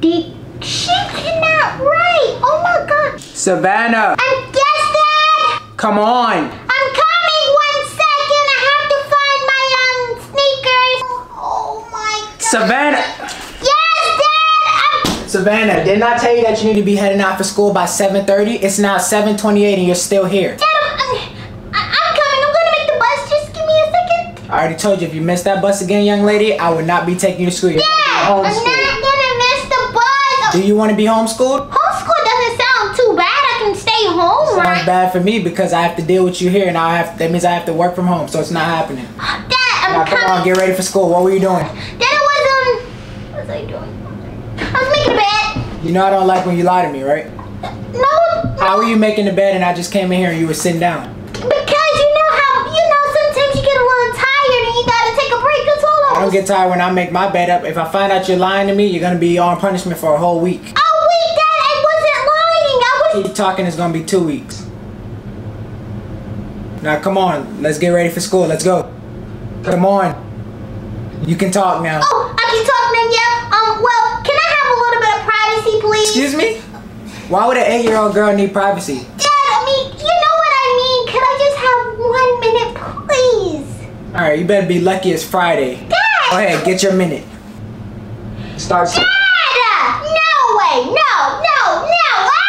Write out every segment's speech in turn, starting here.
Did she cannot write? Oh my god. Savannah, I'm Dad. come on. I'm coming. One second. I have to find my um sneakers. Oh my god. Savannah, Yes, Dad. Savannah, didn't I tell you that you need to be heading out for school by 7.30? It's now 7.28 and you're still here. Dad, I'm, I'm, I'm coming. I'm gonna make the bus. Just give me a second. I already told you, if you miss that bus again, young lady, I would not be taking you to school. You're Dad, I'm gonna be not homeschooled. gonna miss the bus. Do you want to be homeschooled? Homeschool doesn't sound too bad. I can stay home, Sounds right? bad for me because I have to deal with you here and I have that means I have to work from home, so it's not happening. Dad, I'm Now come coming. on, get ready for school. What were you doing? Dad, it was um, what was I doing? I was making a bed. You know I don't like when you lie to me, right? No, How were you making the bed and I just came in here and you were sitting down? because I don't get tired when I make my bed up. If I find out you're lying to me, you're gonna be on punishment for a whole week. Oh wait, Dad, I wasn't lying. I was. Keep talking It's gonna be two weeks. Now come on, let's get ready for school. Let's go. Come on. You can talk now. Oh, I can talk now. Yeah. Um. Well, can I have a little bit of privacy, please? Excuse me? Why would an eight-year-old girl need privacy? Dad, I mean, you know what I mean. Could I just have one minute, please? Alright, you better be lucky it's Friday. Go ahead, get your minute. Start. Dad! No way! No! No! No! Oh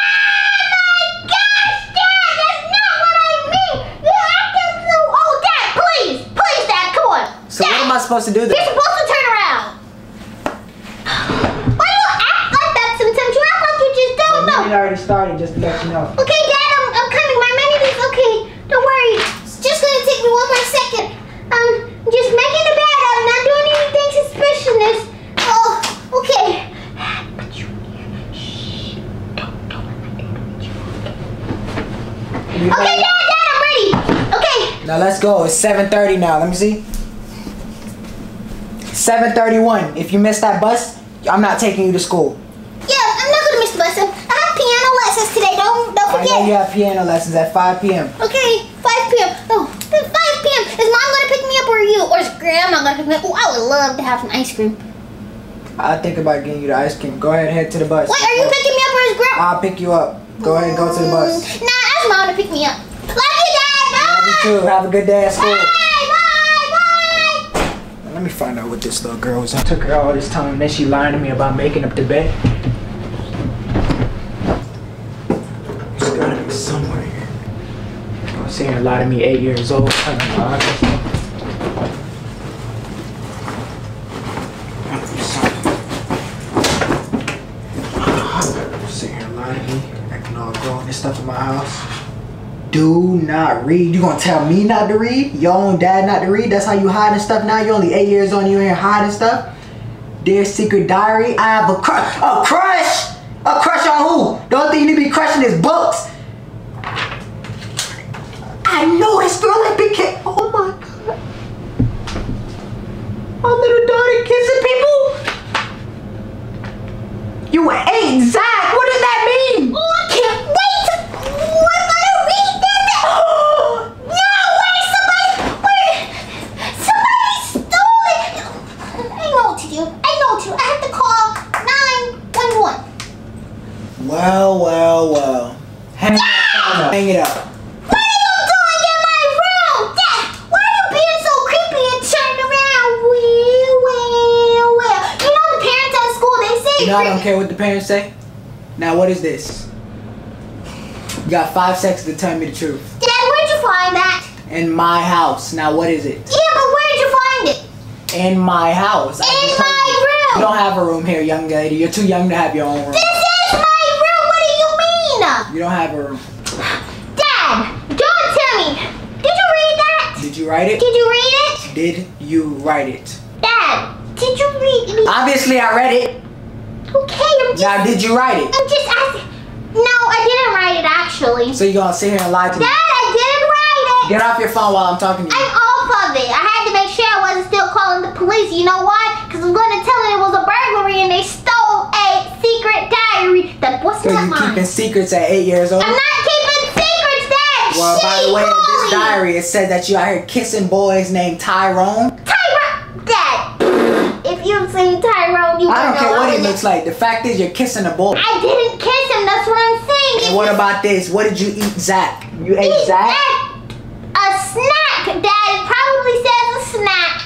my gosh, Dad! That's not what I mean! You acting so... Oh, Dad, please! Please, Dad, come on! So Dad, what am I supposed to do Then? You're supposed to turn around! Why do you act like that sometimes? You act like you just don't know. already started, just to let you know. Okay, Dad, I'm, I'm coming. My minute is okay. Don't worry. It's just gonna take me one more second. Um, I'm just making the bed. I'm not doing anything suspicious. Oh, okay. Put you in here. Shh. Don't, don't let my dad reach you. Okay, Dad, Dad, I'm ready. Okay. Now let's go. It's 7:30 now. Let me see. 7:31. If you miss that bus, I'm not taking you to school. Yeah, I'm not gonna miss the bus. I have piano lessons today. Don't, don't forget. I know you have piano lessons at 5 p.m. Okay, 5 p.m. Oh, 5 p.m. Is mom gonna pick me up or you? Or is grandma gonna pick me up? Oh, I would love to have some ice cream. I'll think about getting you the ice cream. Go ahead, and head to the bus. Wait, are you picking me up or is grandma? I'll pick you up. Go ahead and go to the bus. Mm, nah, ask mom to pick me up. Love you, Dad. Bye. Love you too. Have a good day at school. Bye, bye, bye. Let me find out what this little girl was. I took her all this time, then she lying to me about making up the bed. She's gotta be somewhere here. I was saying a lot of me eight years old. I don't know. I guess- Gotta be something. Sitting here lying to me, acting all grown and stuff in my house. Do not read. You gonna tell me not to read? Your own dad not to read? That's how you hiding stuff now? You only eight years and you here hiding stuff? Dear secret diary, I have a crush. A crush? A crush on who? The only thing you need to be crushing is books. I know this girl that became. Oh my god. My little daughter kissing people? You ain't Zach. What does that mean? Oh, I can't wait. We're gonna read that. No, wait, somebody, wait, somebody stole it. I know what to do. I know what to do. I have to call 911. Well, well, well. Hang, up. Hang it up. What are you doing in my room? Dad, why are you being so creepy and turning around? Well, well, well. You know the parents at school, they say You know I don't care what the parents say. Now what is this? You got five seconds to tell me the truth. Dad, where'd you find that? In my house. Now what is it? Yeah, but where'd you find it? In my house. In my room. You don't have a room here, young lady. You're too young to have your own room. This is my room. What do you mean? You don't have a room. Dad, don't tell me. Did you read that? Did you write it? Did you read it? Did you write it? Dad, did you read it? Obviously I read it. Okay, I'm just, Now did you write it? I'm just asking. No, I didn't write it actually. So you gonna sit here and lie to me? Dad, I didn't write it. Get off your phone while I'm talking to you. I'm off of it. I had to make sure I wasn't still calling the police. You know why? Because I'm going to tell them it was a burglary and they that was So not you mine. keeping secrets at eight years old? I'm not keeping secrets, Dad. Well, by the way, in this diary, it said that you out here kissing boys named Tyrone. Tyrone, Dad. If you've seen Tyrone, you I don't care what he looks like. The fact is, you're kissing a boy. I didn't kiss him. That's what I'm saying. And what about this? What did you eat, Zach? You ate Eat Zach? that- A snack, Dad. It probably says a snack.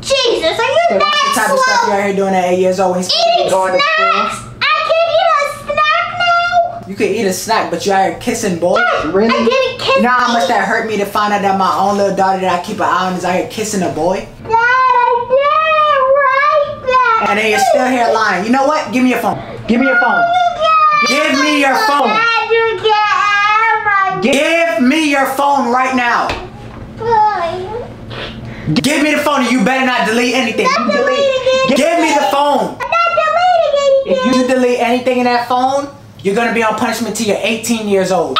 Jesus, are you So that's the that type of stuff you're out here doing at eight years old he's supposed to be Eating snacks? school. I can't eat a snack now. You could eat a snack, but you're out here kissing boys? Dad, ah, Really? I didn't kiss You know how much any- that hurt me to find out that my own little daughter that I keep an eye on is out here kissing a boy? Dad, I didn't write that. And then you're still here lying. You know what? Give me your phone. Give me your phone. Give me your phone. Dad, you can't have my Give me your phone right now. Give me the phone and you better not delete anything. Not You delete- deleting Give me the phone. I'm not deleting If you delete anything in that phone, you're gonna be on punishment till you're 18 years old.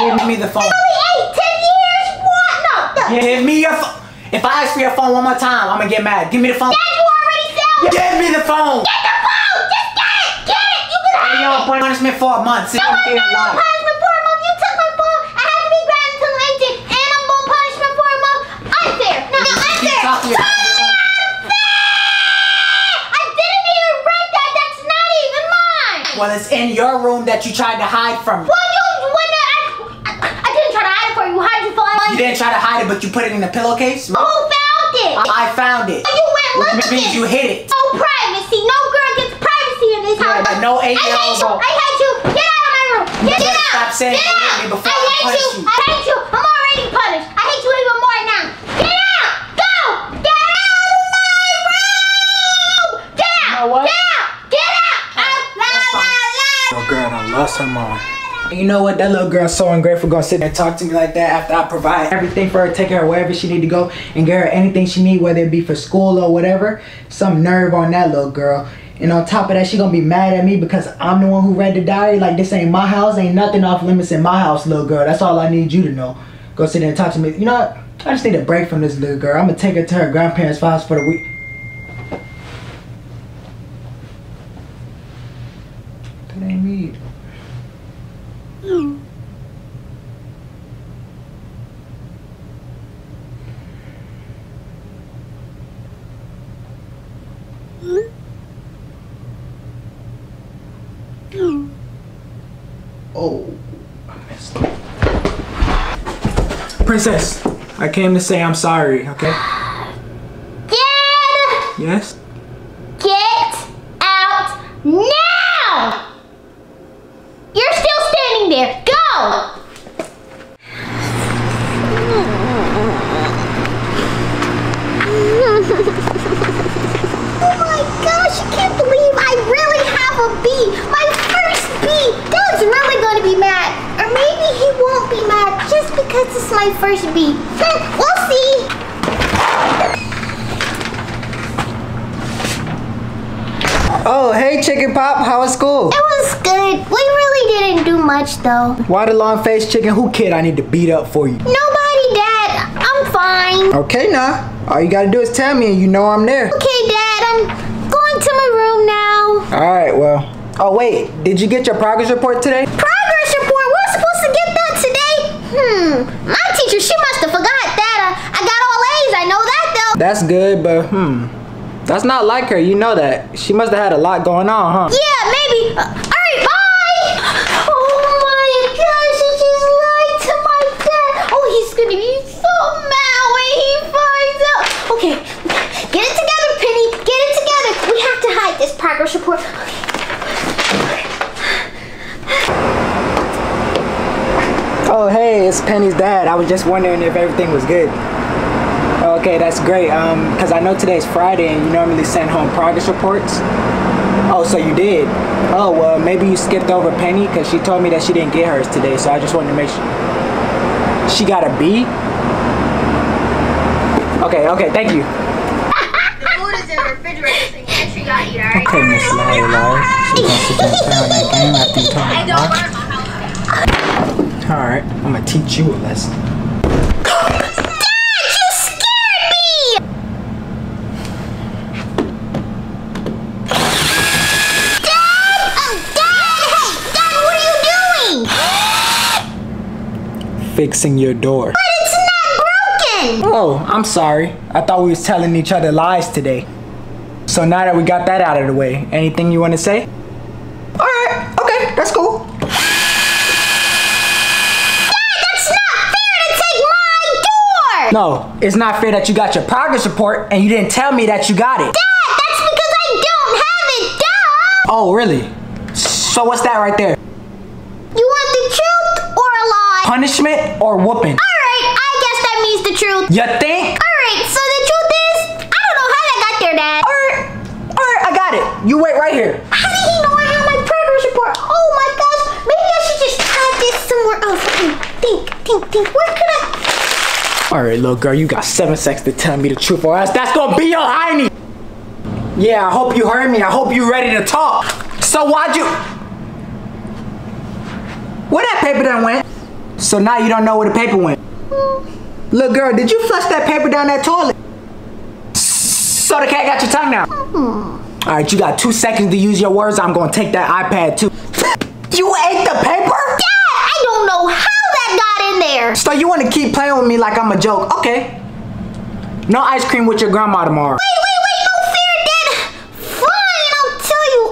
18! Give me the phone. Only eight, ten years? What? No. no. Give me your phone. If I ask for your phone one more time, I'm gonna get mad. Give me the phone. Dad, you already sound. Give me the phone. Get the phone. Just get it. Get it. You can have You're on punishment for a month. No, I'm not on punishment for a month. You took my phone. I have to be grounded until I'm 18, and I'm on punishment for a month. Unfair. No, no, Keep unfair. talking. Well, it's in your room that you tried to hide from. Me. Well, you when I, I, I didn't try to hide it for you. How did you find it? You didn't try to hide it, but you put it in the pillowcase. Who found it? I found it. Oh, you went looking. Which means you hid it. No privacy. No girl gets privacy in this Yeah, house. but no I hate eight-year-old you. I hate you. Get out of my room. Get, better get out. stop saying get you out. me before I I hate punish you. you. I hate you. I'm already punished. I hate you even more now. Get out. Go. Get out of my room. Get out. You know what? Get out. Get out. out. La, That's la, fine. la. Little girl done lost her mom. You know what? That little girl's so ungrateful. Gonna sit there and talk to me like that after I provide everything for her, take her wherever she need to go, and get her anything she need, whether it be for school or whatever. Some nerve on that little girl. And on top of that, she gonna be mad at me because I'm the one who read the diary. Like this ain't my house, ain't nothing off limits in my house, little girl. That's all I need you to know. Go sit there and talk to me. You know what? I just need a break from this little girl. I'm gonna take her to her grandparents' house for the week. That ain't me. Oh, I messed up. Princess, I came to say I'm sorry, okay? Dad, Yes? get out now! You're still standing there. Go! oh my gosh, I can't believe I really have a B. My first B. Dad's really going to be mad. Or maybe he won't be mad just because it's my first B. We'll see. Oh, hey, Chicken Pop, how was school? It was good. We really didn't do much though. Why the long faced chicken? Who kid I need to beat up for you? Nobody, Dad. I'm fine. Okay, now. All you gotta do is tell me and you know I'm there. Okay, Dad. I'm going to my room now. Alright, well. Oh, wait. Did you get your progress report today? Progress report. We're supposed to get that today. Hmm. My teacher, she must have forgot that. Uh, I got all A's. I know that though. That's good, but hmm. That's not like her, you know that. She must have had a lot going on, huh? Yeah, maybe. Uh, all right, bye. Oh my gosh, just lied to my dad. Oh, he's gonna be so mad when he finds out. Okay, get it together, Penny. Get it together. We have to hide this progress report. Oh, hey, it's Penny's dad. I was just wondering if everything was good. Okay, that's great. Um, cause I know today's Friday and you normally send home progress reports. Oh, so you did? Oh, well, maybe you skipped over Penny because she told me that she didn't get hers today. So I just wanted to make sure. She got a B? Okay, okay, thank you. The food is in the refrigerator, so you make sure you gotta eat, alright? Okay, Miss Liar Liar. So you gonna sit there and play on that game after you told me I to don't watch? Burn my house. Alright, I'm gonna teach you a lesson. Dad, you scared me. Dad, Dad, hey, Dad, what are you doing? Fixing your door. But it's not broken. Oh, I'm sorry. I thought we was telling each other lies today. So now that we got that out of the way, anything you want to say? All right, okay, that's cool. That's not fair to take my door! No, it's not fair that you got your progress report and you didn't tell me that you got it. Dad, that's because I don't have it, duh! Oh, really? So what's that right there? You want the truth or a lie? Punishment or whooping? Alright, I guess that means the truth. You think? Alright, so the truth is, I don't know how that got there, Dad. Alright, alright, I got it. You wait right here. How did he know I had my progress report? Oh my gosh, maybe I should just hide this somewhere else. Hmm, Think, think, think. Where could I? Alright, little girl, you got seven seconds to tell me the truth or else that's gonna be your hiney. Yeah, I hope you heard me. I hope you ready to talk. So why'd you... Where that paper done went? So now you don't know where the paper went. Little girl, did you flush that paper down that toilet? So the cat got your tongue now. All right, you got two seconds to use your words. I'm gonna take that iPad too. You ate the paper? Dad, I don't know how there. So you wanna keep playing with me like I'm a joke? Okay. No ice cream with your grandma tomorrow. Wait, wait, wait, no fear, Dad. Fine, I'll tell you.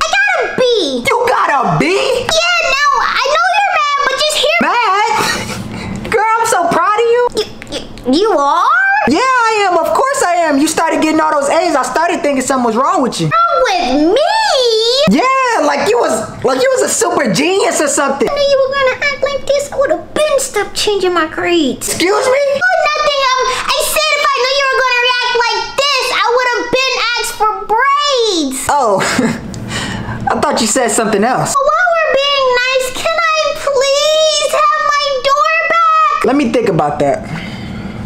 I got a B. You got a B? Yeah, no, I know you're mad, but just hear me. Mad? Girl, I'm so proud of you. You, you, you are? Yeah, I am. Of course I am. You started getting all those A's. I started thinking something was wrong with you. Wrong with me? Yeah, like you was like you was a super genius or something. I knew you were gonna act like this. I would have been stopped changing my grades. Excuse me? Oh, nothing. Um, I said if I knew you were gonna react like this, I would have been asked for braids. Oh, I thought you said something else. While we're being nice, can I please have my door back? Let me think about that.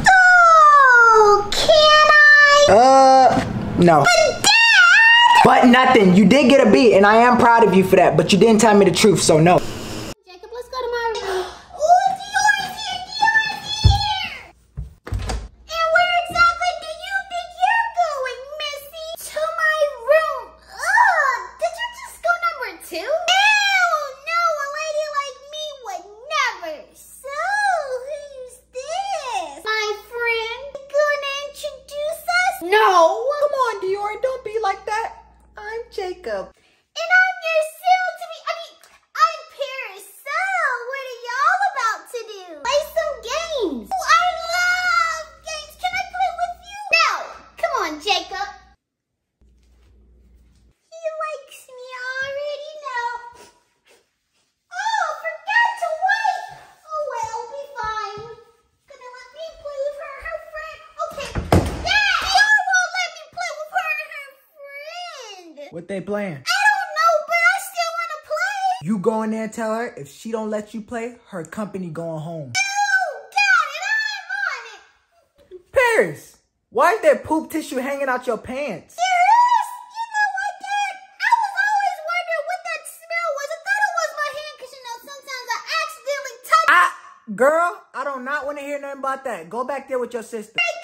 Oh, can I? Uh, no. Dad! But nothing. You did get a B, and I am proud of you for that. But you didn't tell me the truth, so no. Jacob, let's go to my room. Oh, Dior's here, Dior's here! And where exactly do you think you're going, Missy? To my room. Ugh, did you just go number two? Ew, no, a lady like me would never. So, who's this? My friend. You gonna introduce us? No. Come on, Dior. Don't be like that. I'm Jacob. And I'm your soon to be, I mean, I'm Paris. So, what are y'all about to do? Play some games. Oh, I love games. Can I play with you? No. Come on, Jacob. He likes me already now. Oh, forgot to wait. Oh, well, be fine. Gonna let me play with her, her friend. Okay. Dad, y'all won't let me play with her and her friend. What they playing? I don't know, but I still want to play. You go in there and tell her if she don't let you play, her company going home. Oh, got it. I'm on it. Paris, why is there poop tissue hanging out your pants? There is. You know what, Dad? I was always wondering what that smell was. I thought it was my hand because, you know, sometimes I accidentally touch it. Girl, I do not want to hear nothing about that. Go back there with your sister. I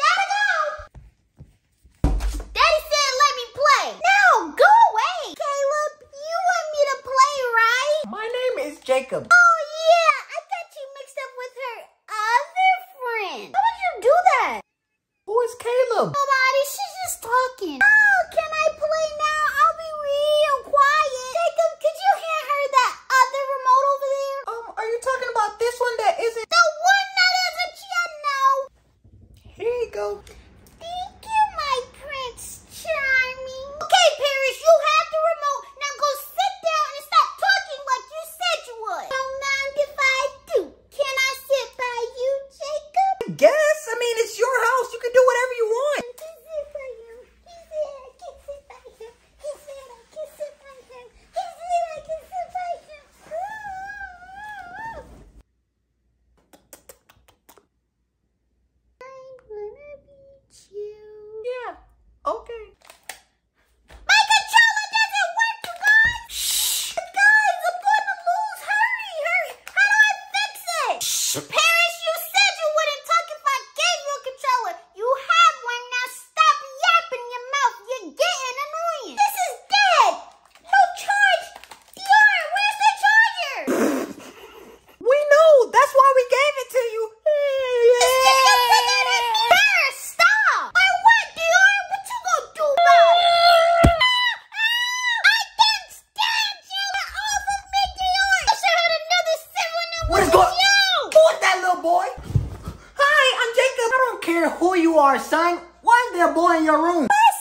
son. Why is there a boy in your room? Yes,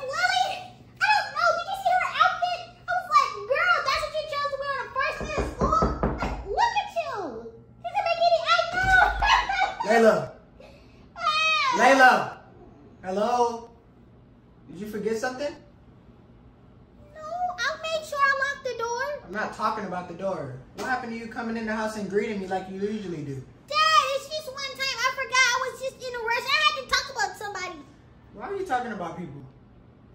Lily! I don't know. Did you see her outfit? I was like, girl, that's what you chose to wear on the first day of school? Like, look at you! Doesn't make any I know! Layla. Ah. Layla. Hello? Did you forget something? No, I made sure I locked the door. I'm not talking about the door. What happened to you coming in the house and greeting me like you usually do? Dad, it's just one time. I forgot I was just in a rush. I had to talk about somebody. Why are you talking about people?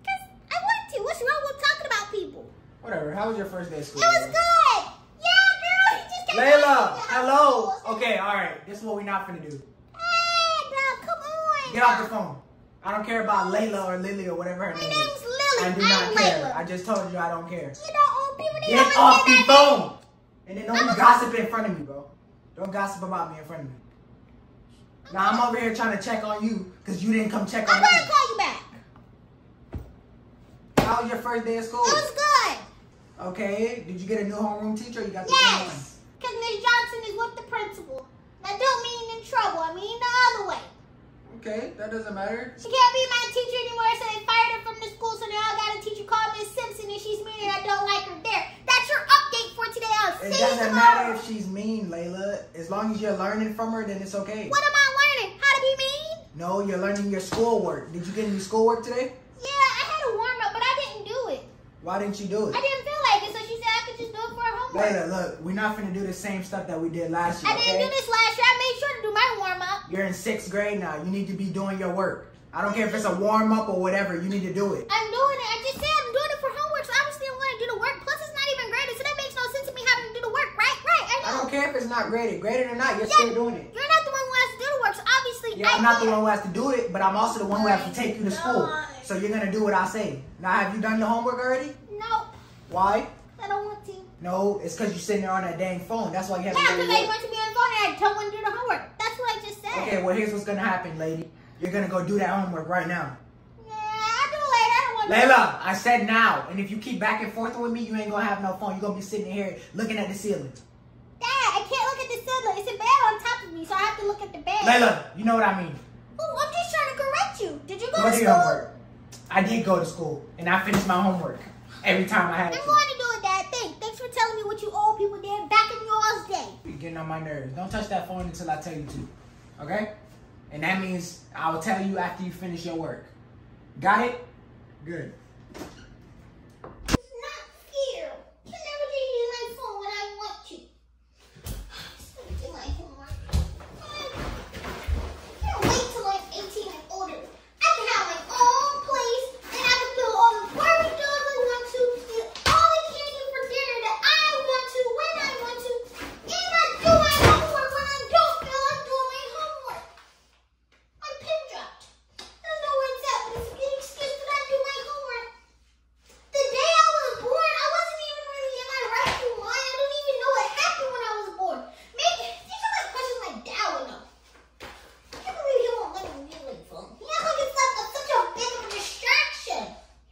Because I wanted to. What's wrong with talking about people? Whatever. How was your first day of It school? was good. Yeah, girl. You just got Layla, Yeah, hello. I was- Okay, all right. This is what we're not finna do. Hey, girl, come on. Get off the phone. I don't care about Layla or Lily or whatever her My name name's is. Lily. I do I'm not care. Layla. I just told you I don't care. You know, old people they Get always off say the that. phone. And then don't gossip in front of me, bro. Don't gossip about me in front of me. Now I'm over here trying to check on you because you didn't come check on I'm me. gonna call you back. How was your first day of school? It was good. Okay. Did you get a new homeroom teacher? Or you got the? Yes. Because Miss Johnson is with the principal. That don't mean in trouble. I mean the other way. Okay, that doesn't matter. She can't be my teacher anymore, so they fired her from the school. So now I got a teacher called Miss Simpson, and she's mean, and I don't like her there. That's your update for today. I'll It see you doesn't tomorrow. matter if she's mean, Layla. As long as you're learning from her, then it's okay. What am I learning? How to be mean? No, you're learning your schoolwork. Did you get any schoolwork today? Yeah, I had a warm up, but I didn't do it. Why didn't you do it? I didn't feel like it, so she said I could just do it for her homework. Layla, look, we're not finna do the same stuff that we did last year. I didn't okay? do this last year. I made sure to do my warm up. You're in sixth grade now. You need to be doing your work. I don't care if it's a warm up or whatever. You need to do it. I'm doing it. I just said I'm doing it for homework, so obviously I'm going to do the work. Plus, it's not even graded, so that makes no sense to me having to do the work, right? Right, I I don't care if it's not graded. Graded or not, you're Yeah, still doing it. You're not the one who has to do the work, so obviously Yeah, I I'm not the one who has to do it, but I'm also the one who has to take you to school. So you're gonna do what I say. Now, have you done your homework already? No, Why? I don't want to. No, it's because you're sitting there on that dang phone. That's why you have Yeah, to do because I want to be on the phone and I don't want to do the homework. That's what I just said. Okay, well, here's what's gonna happen, lady. You're gonna go do that homework right now. Nah, I'll do it later. I don't want to. Layla, I said now. And if you keep back and forth with me, you ain't gonna have no phone. You're gonna be sitting here looking at the ceiling. Dad, I can't look at the ceiling. It's a bed on top of me, so I have to look at the bed. Layla, you know what I mean. Oh, I'm just trying to correct you. Did you go, Go to do school? your homework. I did go to school, and I finished my homework every time I had I'm to. going to do it, Dad. Thanks. Thanks for telling me what you old people did back in yours day. You're getting on my nerves. Don't touch that phone until I tell you to. Okay? And that means I will tell you after you finish your work. Got it? Good. It's not fair. You never just use my phone when I want to. Just let me do my homework. I can't wait till I'm 18 and older. I can have my own place and I can build all the Barbie dolls I want to, eat all the candy for dinner that I want to, when I want to, and I do my homework when I don't feel like doing my homework. My pin dropped. I don't know where it's at, but it's an excuse that I do my homework. The day I was born, I wasn't even really in my right mind. I don't even know what happened when I was born. Maybe these are like questions my dad would know. I can't believe he won't let me read my phone. He acts like it's like a, such a big of a distraction.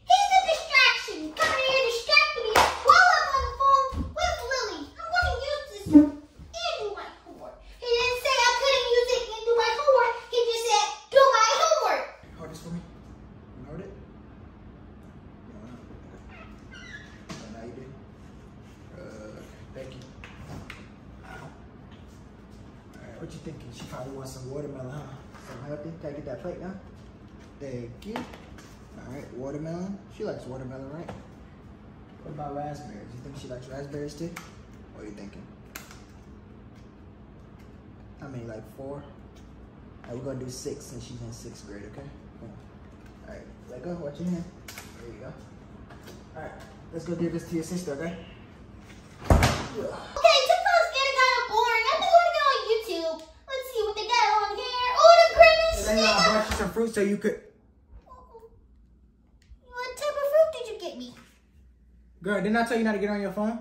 He's the distraction. Coming here distracting me while I'm on the phone with Lily. I'm going to use this and do my homework. He didn't say I couldn't use it and do my homework. He just said do my homework. Hold this for me. You hold it? Oh, now you did. Uh, thank you. Alright, what you thinking? She probably wants some watermelon, huh? Some healthy. Can I get that plate now? Thank you. Alright, watermelon. She likes watermelon, right? What about raspberries? You think she likes raspberries too? What are you thinking? How many, like four? Alright, we're gonna do six since she's in sixth grade, okay? Cool. Alright, let go, watch your hand. There you go. Alright, let's go give this to your sister, okay? Okay, TikTok's getting kind of boring. I think we're gonna go on YouTube. Let's see what they got on here. Oh, the grimace And then I brought you some fruit so you could. What type of fruit did you get me? Girl, didn't I tell you not to get on your phone?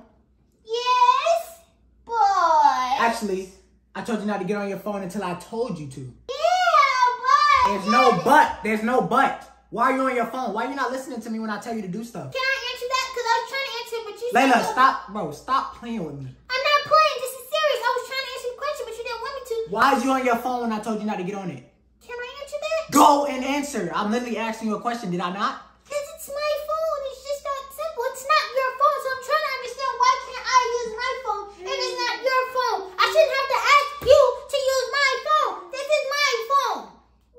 Yes, but Actually, I told you not to get on your phone until I told you to. yeah, but There's no but. There's no but. Why are you on your phone? Why are you not listening to me when I tell you to do stuff? Can I answer that? Because I was trying to answer, but you Layla, stop, bro. Stop playing with me. I'm not playing. This is serious. I was trying to answer the question, but you didn't want me to. Why is you on your phone when I told you not to get on it? Can I answer that? Go and answer. I'm literally asking you a question. Did I not? Because it's my phone. It's just that simple. It's not your phone. So I'm trying to understand why can't I use my phone if it's not your phone? I shouldn't have to ask you to use my phone. This is my phone,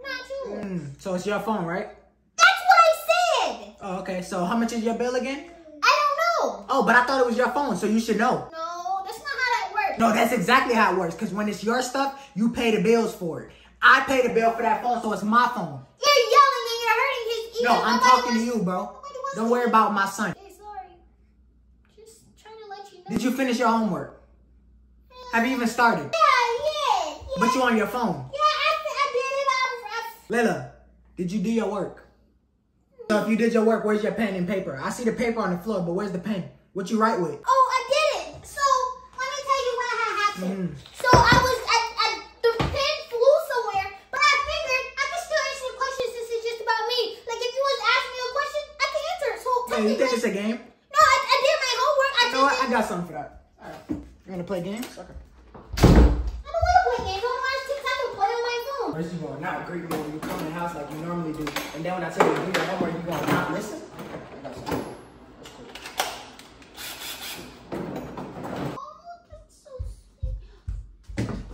not yours. Mm, so it's your phone, right? That's what I said. Oh, okay. So how much is your bill again? I don't know. Oh, but I thought it was your phone, so you should know. No, that's not how that works. No, that's exactly how it works. Because when it's your stuff, you pay the bills for it. I pay the bill for that phone, so it's my phone. You're yelling and you're hurting his ears. No, I'm Nobody talking to you, bro. Don't worry about my son. Okay, sorry. Just trying to let you know. Did you finish your homework? Have you even started? Yeah, yeah, yeah. But you on your phone. Yeah, I, I did it. I, I, Layla, did you do your work? So if you did your work, where's your pen and paper? I see the paper on the floor, but where's the pen? What you write with? oh, I did it. So let me tell you what happened. Mhm. So I was, I, I, the pen flew somewhere, but I figured I could still answer the questions since it's just about me. Like if you was asking me a question, I can answer it. So Hey, you technically, think it's a game? no, I, I did my homework. I You know what? just I got something for that. Alright. You wanna play games? Okay. I don't want to play games. I want to TikTok and play on First you gonna not greet me when you come in the house like you normally do. And then when I tell you to do your homework, you gonna not listen? Okay, I got something. That's cool. Oh, that's so.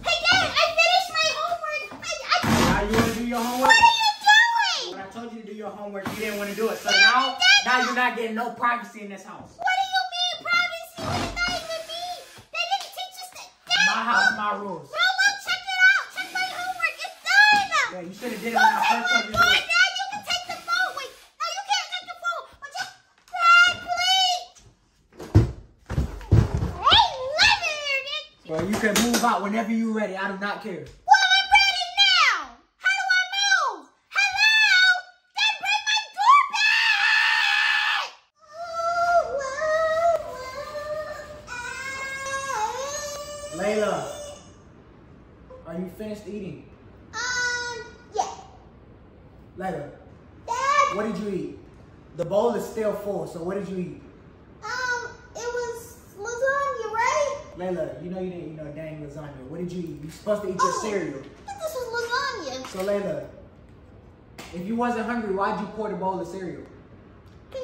Hey, Dad, I finished my homework. I, I, Now you wanna do your homework? what are you doing? When I told you to do your homework, you didn't want to do it. So now, now you're not getting no privacy in this house. What do you mean privacy? It's not even me. They didn't teach us that. Dad, My house, my rules. No, no, check it out. Check my homework. It's done. Yeah, you should have did it Don't when I take first my told you to do phone, it. Dad. You can take the phone. Wait, no, you can't take the phone. But just, Dad, please. Hey, let me hear it. Well, you can move out whenever you're ready. I do not care. Well, I'm ready now. How do I move? Hello? Then bring my door back. Layla, are you finished eating? Um, yeah. Layla, Dad, what did you eat? The bowl is still full, so what did you eat? um, it was lasagna, right? Layla, you know you didn't eat no dang lasagna. What did you eat? You're supposed to eat your Oh, cereal. I thought this was lasagna. So Layla, if you wasn't hungry, why'd you pour the bowl of cereal? You,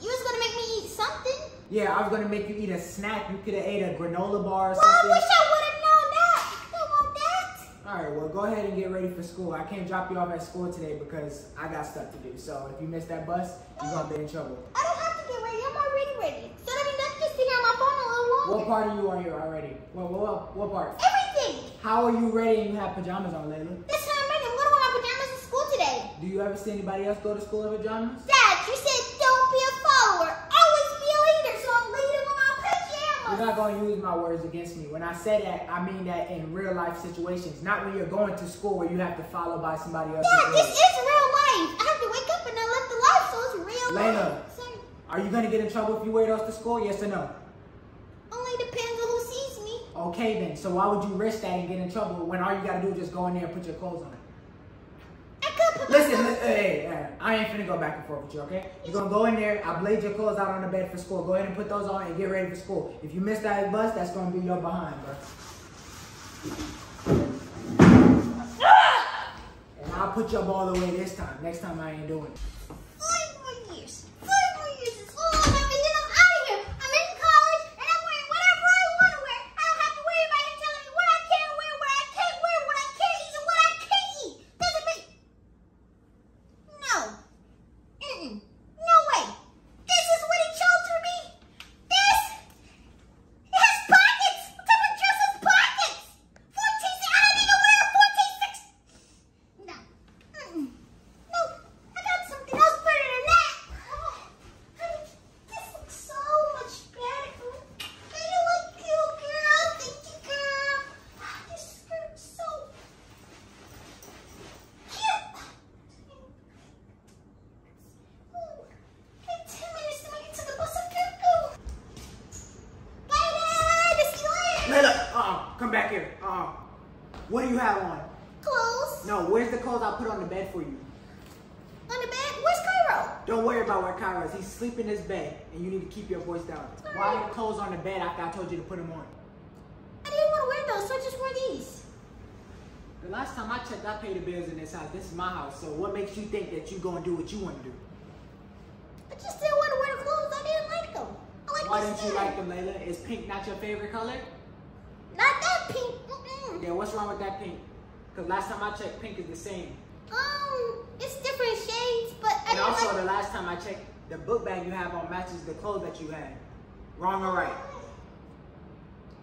you was gonna make me eat something? Yeah, I was gonna make you eat a snack. You could have ate a granola bar or Well, I something. wish I would have known that. I don't want that. All right, well, go ahead and get ready for school. I can't drop you off at school today because I got stuff to do. So if you miss that bus, you're gonna be in trouble. I don't have to get ready. I'm already ready. So that means I can just sit here on my phone a little What part are you on here already? What, what, what, what part? Everything. How are you ready and you have pajamas on, Layla? That's how I'm ready. I'm gonna wear my pajamas to school today. Do you ever see anybody else go to school in pajamas? Dad, you said don't be a follower. Always be a leader. So I'm leading with my pajamas. You're not gonna use my words against me. When I say that, I mean that in real life situations, not when you're going to school where you have to follow by somebody else. Dad, this is real life. I have to wake up and I live the life, so it's real Layla. life. Sorry. Are you gonna get in trouble if you wear those to school? Yes or no? Only depends on who sees me. Okay then. So why would you risk that and get in trouble when all you gotta do is just go in there and put your clothes on? Listen, hey, hey, I ain't finna go back and forth with you, okay? You're gonna go in there, I blade your clothes out on the bed for school. Go ahead and put those on and get ready for school. If you miss that bus, that's gonna be your behind, bro. And I'll put your ball away this time. Next time I ain't doing it. Five more years. Five more years is all I have, and then I'm out of here. I'm in college, and I'm wearing whatever I want to wear. I don't have to worry about him telling me what I can wear, what I can't wear, what I can't eat, and what I can't eat. Doesn't make... No. Mm-mm. No way. This is what he chose for me. This... It has pockets. What type of dress has pockets? 14, I don't even wear a 14, 6. No. Mm-mm. No, I got something else better than that. Oh, honey, this looks so much better. I you look cute, girl. Thank you, girl. This skirt's so cute. Ooh, I have 10 minutes to make it to the bus. I gotta go. Bye, Dad. See you later. Layla, uh-uh, come back here. Uh-uh. What do you have on? Clothes. No, where's the clothes I put on the bed for you? On the bed. Where's Cairo? Don't worry about where Kyra is. He's sleeping in his bed, and you need to keep your voice down. Why are the clothes on the bed after I told you to put them on? I didn't want to wear those, so I just wore these. The last time I checked, I paid the bills in this house. This is my house. So what makes you think that you're gonna do what you wanna do? I just didn't want to wear the clothes. I didn't like them. I like Why didn't you like them, Layla? Is pink not your favorite color? Not that pink. Mm-mm. Yeah, what's wrong with that pink? Because last time I checked, pink is the same. Um, it's different shades, but I And also, like. the last time I checked, the book bag you have on matches the clothes that you had. Wrong or right?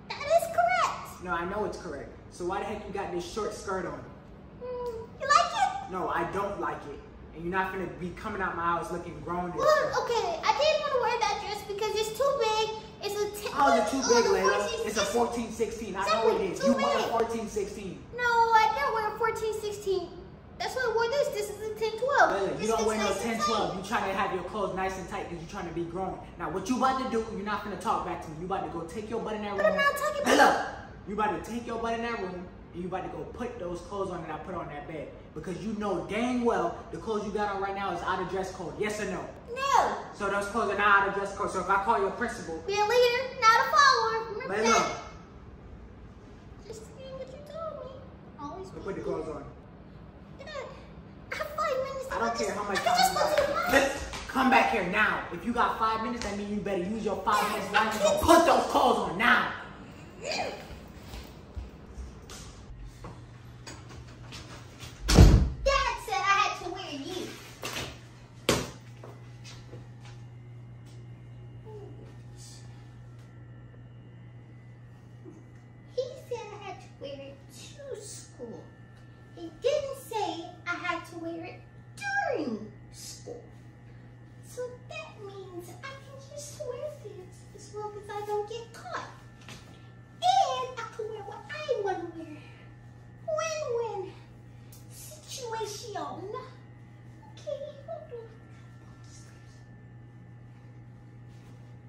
That is correct. No, I know it's correct. So why the heck you got this short skirt on? Mm, you like it? No, I don't like it. And you're not gonna be coming out my house looking grown stuff. okay. I didn't want to wear that dress because it's too big. It's a. T- How is it too oh, big, Layla? 14, It's a 14, 16. I know it is. You want a big. 14, 16. No, I didn't wear a 14, 16. That's why I wore this. This is a 10, 12. Layla, you don't wear no nice 10 12. You trying to have your clothes nice and tight because you're trying to be grown. Now, what you about to do, you're not gonna talk back to me. You about to go take your butt in that room. But I'm not talking about- Layla, you about to take your butt in that room and you about to go put those clothes on that I put on that bed. Because you know dang well the clothes you got on right now is out of dress code. Yes or no? No. So those clothes are not out of dress code. So if I call your principal, Be a leader, not a follower. Remember Layla, that. Just saying what you told me. Always go put the clothes on. Yeah. I have five minutes. I don't care how much come back here now. If you got five minutes, that means you better use your five minutes right go put those clothes on now. Dad said I had to wear you. He said I had to wear it to school. He didn't say I had to wear it during school. So that means I can just wear this as long as I don't get caught. And I can wear what I want to wear. Win-win situation. Okay, hold on.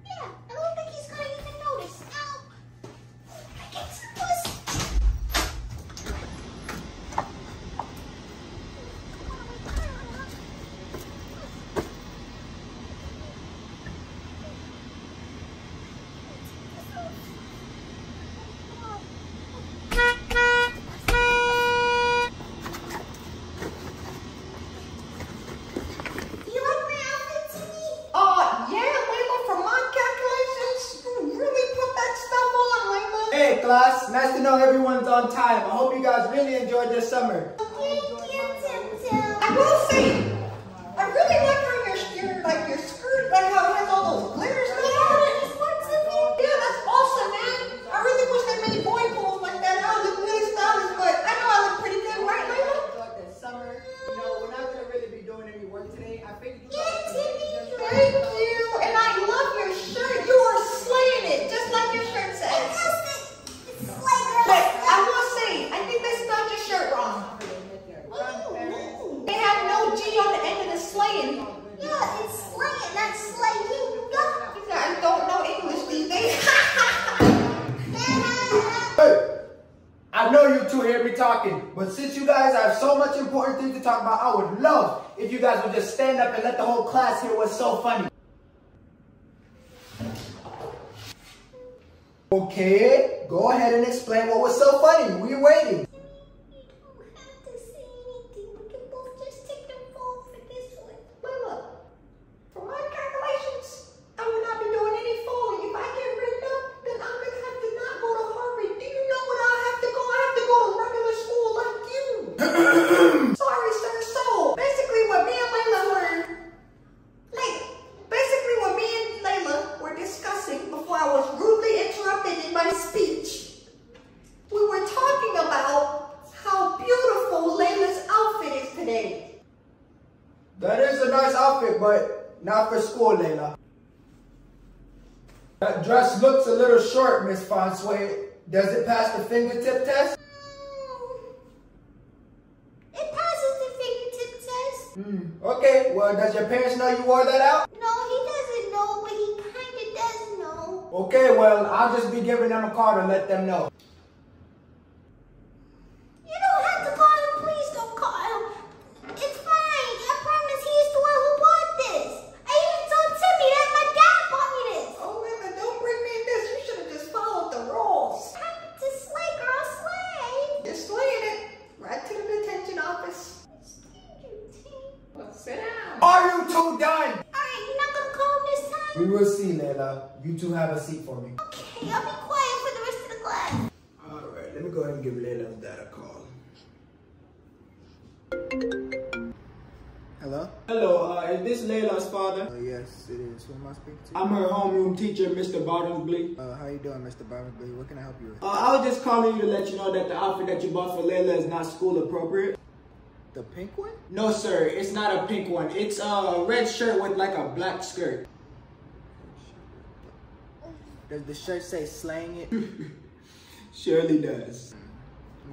Yeah, I don't think he's gonna even notice. Ow! I get some pussy. Do you like my outfit, Timmy? Uh, yeah, Layla, from my calculations, you really put that stuff on, Hey class, nice to know everyone's on time. I hope you guys really enjoyed this summer. Tim. I will say, talking, but since you guys have so much important things to talk about, I would love if you guys would just stand up and let the whole class hear what's so funny. Okay, go ahead and explain what was so funny. We're waiting. You don't have to say anything. We can both just take the fall for this one. Layla, for my calculations, I will not be doing any falling. If I get written up, then I'm gonna have to not go to Harvard. Do you know what I have to go? I have to go to regular school like you. Sorry, sir. So basically, what me and Layla were, like, basically what me and Layla were discussing before I was rudely interrupted in my speech, we were talking about how beautiful Layla's outfit is today. That is a nice outfit, but not for school, Layla. That dress looks a little short, Miss Fonsway. Does it pass the fingertip test? Mm. It passes the fingertip test. Hmm. Okay, well, does your parents know you wore that out? No, he doesn't know, but he kinda does know. Okay, well, I'll just be call to let them know. Mr. Uh, how you doing, Mr. Barnaby? What can I help you with? Uh, I was just calling you to let you know that the outfit that you bought for Layla is not school appropriate. The pink one? No, sir, it's not a pink one. It's a red shirt with like a black skirt. Does the shirt say slang it? Surely does.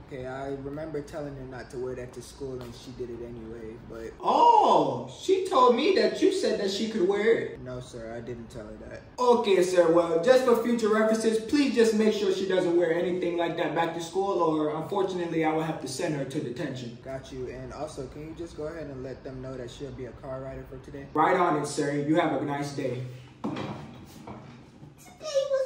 Okay, I remember telling her not to wear that to school and she did it anyway, but Oh, she told me that you said that she could wear it. no, sir, I didn't tell her that. Okay, sir. Well, just for future references, please just make sure she doesn't wear anything like that back to school, or unfortunately, I will have to send her to detention. Got you. And also, can you just go ahead and let them know that she'll be a car rider for today? Right on it, sir. You have a nice day. Today was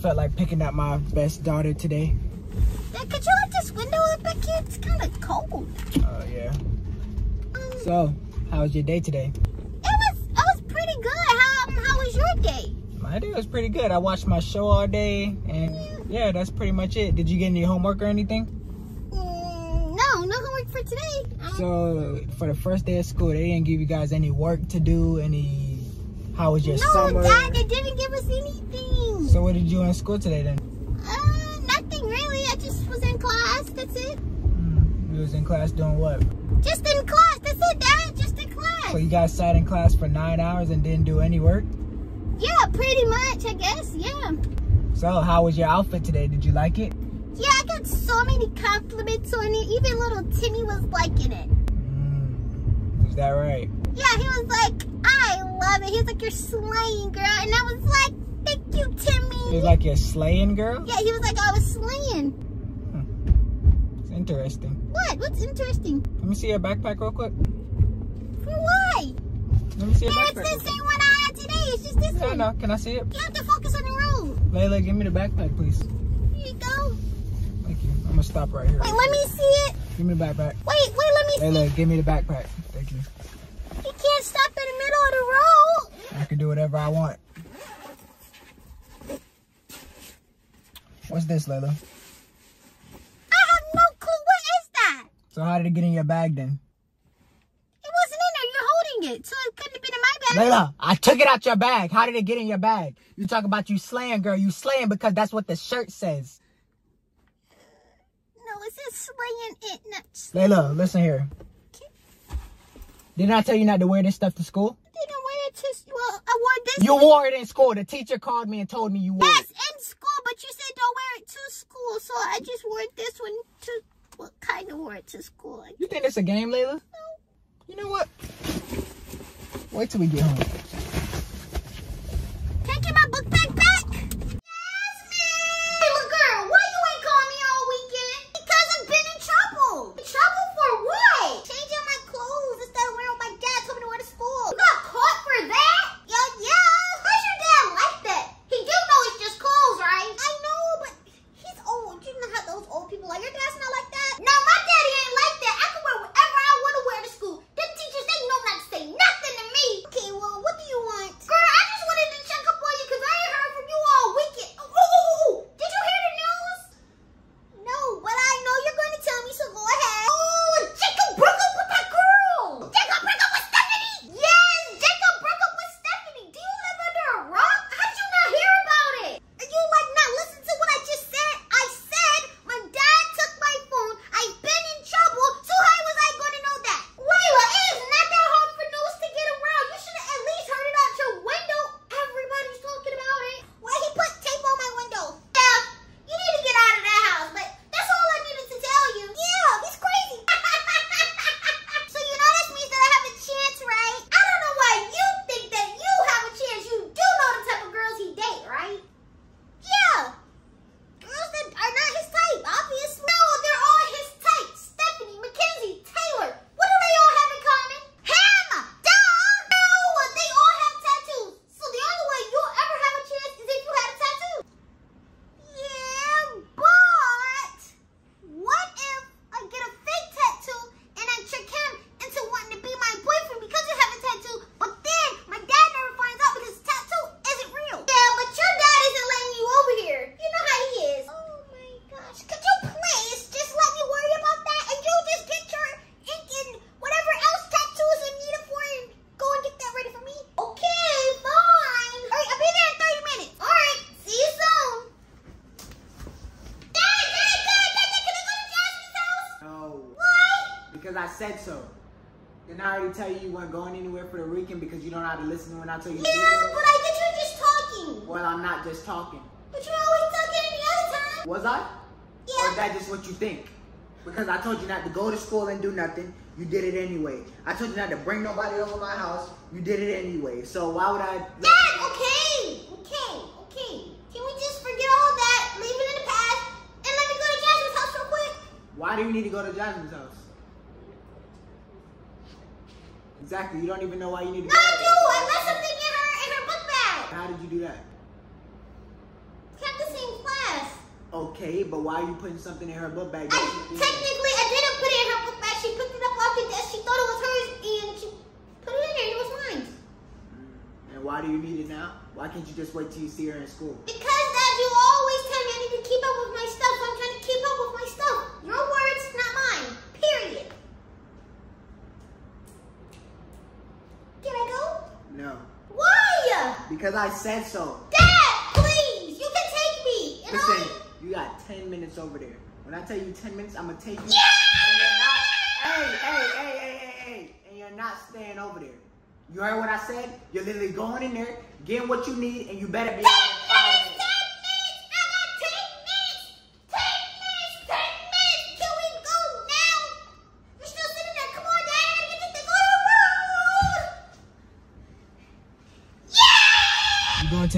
Just felt like picking up my best daughter today. Dad, could you let this window up back here? It's kind of cold. Oh, yeah. So, how was your day today? It was, it was pretty good. How, um, how was your day? My day was pretty good. I watched my show all day, and yeah, that's pretty much it. Did you get any homework or anything? Mm, no, no homework for today. Um, So, for the first day of school, they didn't give you guys any work to do, any. How was your no, summer? Dad, they didn't give us anything. So, what did you do in school today then? Uh, nothing really. I just was in class. That's it. Hmm, You was in class doing what? Just in class. That's it, Dad. Just in class. So, you guys sat in class for nine hours and didn't do any work? Yeah, pretty much. I guess. Yeah. So, how was your outfit today? Did you like it? Yeah, I got so many compliments on it. Even little Timmy was liking it. Mm, is that right? Yeah, he was like, I love it. He was like, you're slaying, girl. And I was like, thank you, Timmy. It was like you're slaying, girl? yeah, he was like, I was slaying. It's interesting. What? What's interesting? Let me see your backpack real quick. For why? Let me see your Yeah, it's backpack. the same one I had today. It's just this I one. know. Can I see it? You have to focus on the road. Layla, give me the backpack, please. Here you go. Thank you. I'm gonna stop right here. Wait, let me see it. Give me the backpack. Wait, wait, let me see. Layla, give me the backpack. Thank you. You can't stop in the middle of the road. I can do whatever I want. What's this, Layla? I have no clue. What is that? So how did it get in your bag then? It wasn't in there. You're holding it, so it couldn't have been in my bag. Layla, I took it out your bag. How did it get in your bag? You talk about you slaying, girl. You slaying because that's what the shirt says. No, it says slaying it nuts. Layla, listen here. Didn't I tell you not to wear this stuff to school? Didn't wear it to. Well, I wore this. You wore it in school. The teacher called me and told me you wore Yes, it. in school, but you said don't wear it to school, so I just wore this one to. Well, kind of wore it to school. You think it's a game, Layla? You know what? Wait till we get home. I said so. Didn't I already tell you you weren't going anywhere for the weekend because you don't know how to listen when I tell you to do Yeah, but I thought you were just talking. Well, I'm not just talking. But you're always talking any other time. Was I? Yeah. Or is that just what you think? Because I told you not to go to school and do nothing. You did it anyway. I told you not to bring nobody over my house. You did it anyway. So why would I? Dad, okay, okay, okay. Can we just forget all that, leave it in the past, and let me go to Jasmine's house real quick? Why do you need to go to Jasmine's house? Exactly. You don't even know why you need to No. I do. I left something in her in her book bag. How did you do that? Kept the same class. Okay, but why are you putting something in her book bag? I technically I didn't put it in her book bag. She picked it up off the desk. She thought it was hers, and she put it in there. It was mine. Mm, and why do you need it now? Why can't you just wait till you see her in school? Because Dad, you always tell me I need to keep up with my stuff. So I'm trying to keep up with my stuff. Your words, not mine. Period. Can I go? No. Why? Because I said so. Dad, please. You can take me. Listen, you got 10 minutes over there. When I tell you 10 minutes, I'm gonna take you. Yeah! And you're not, hey, hey, hey, hey, hey, hey. And you're not staying over there. You heard what I said? You're literally going in there, getting what you need, and you better be out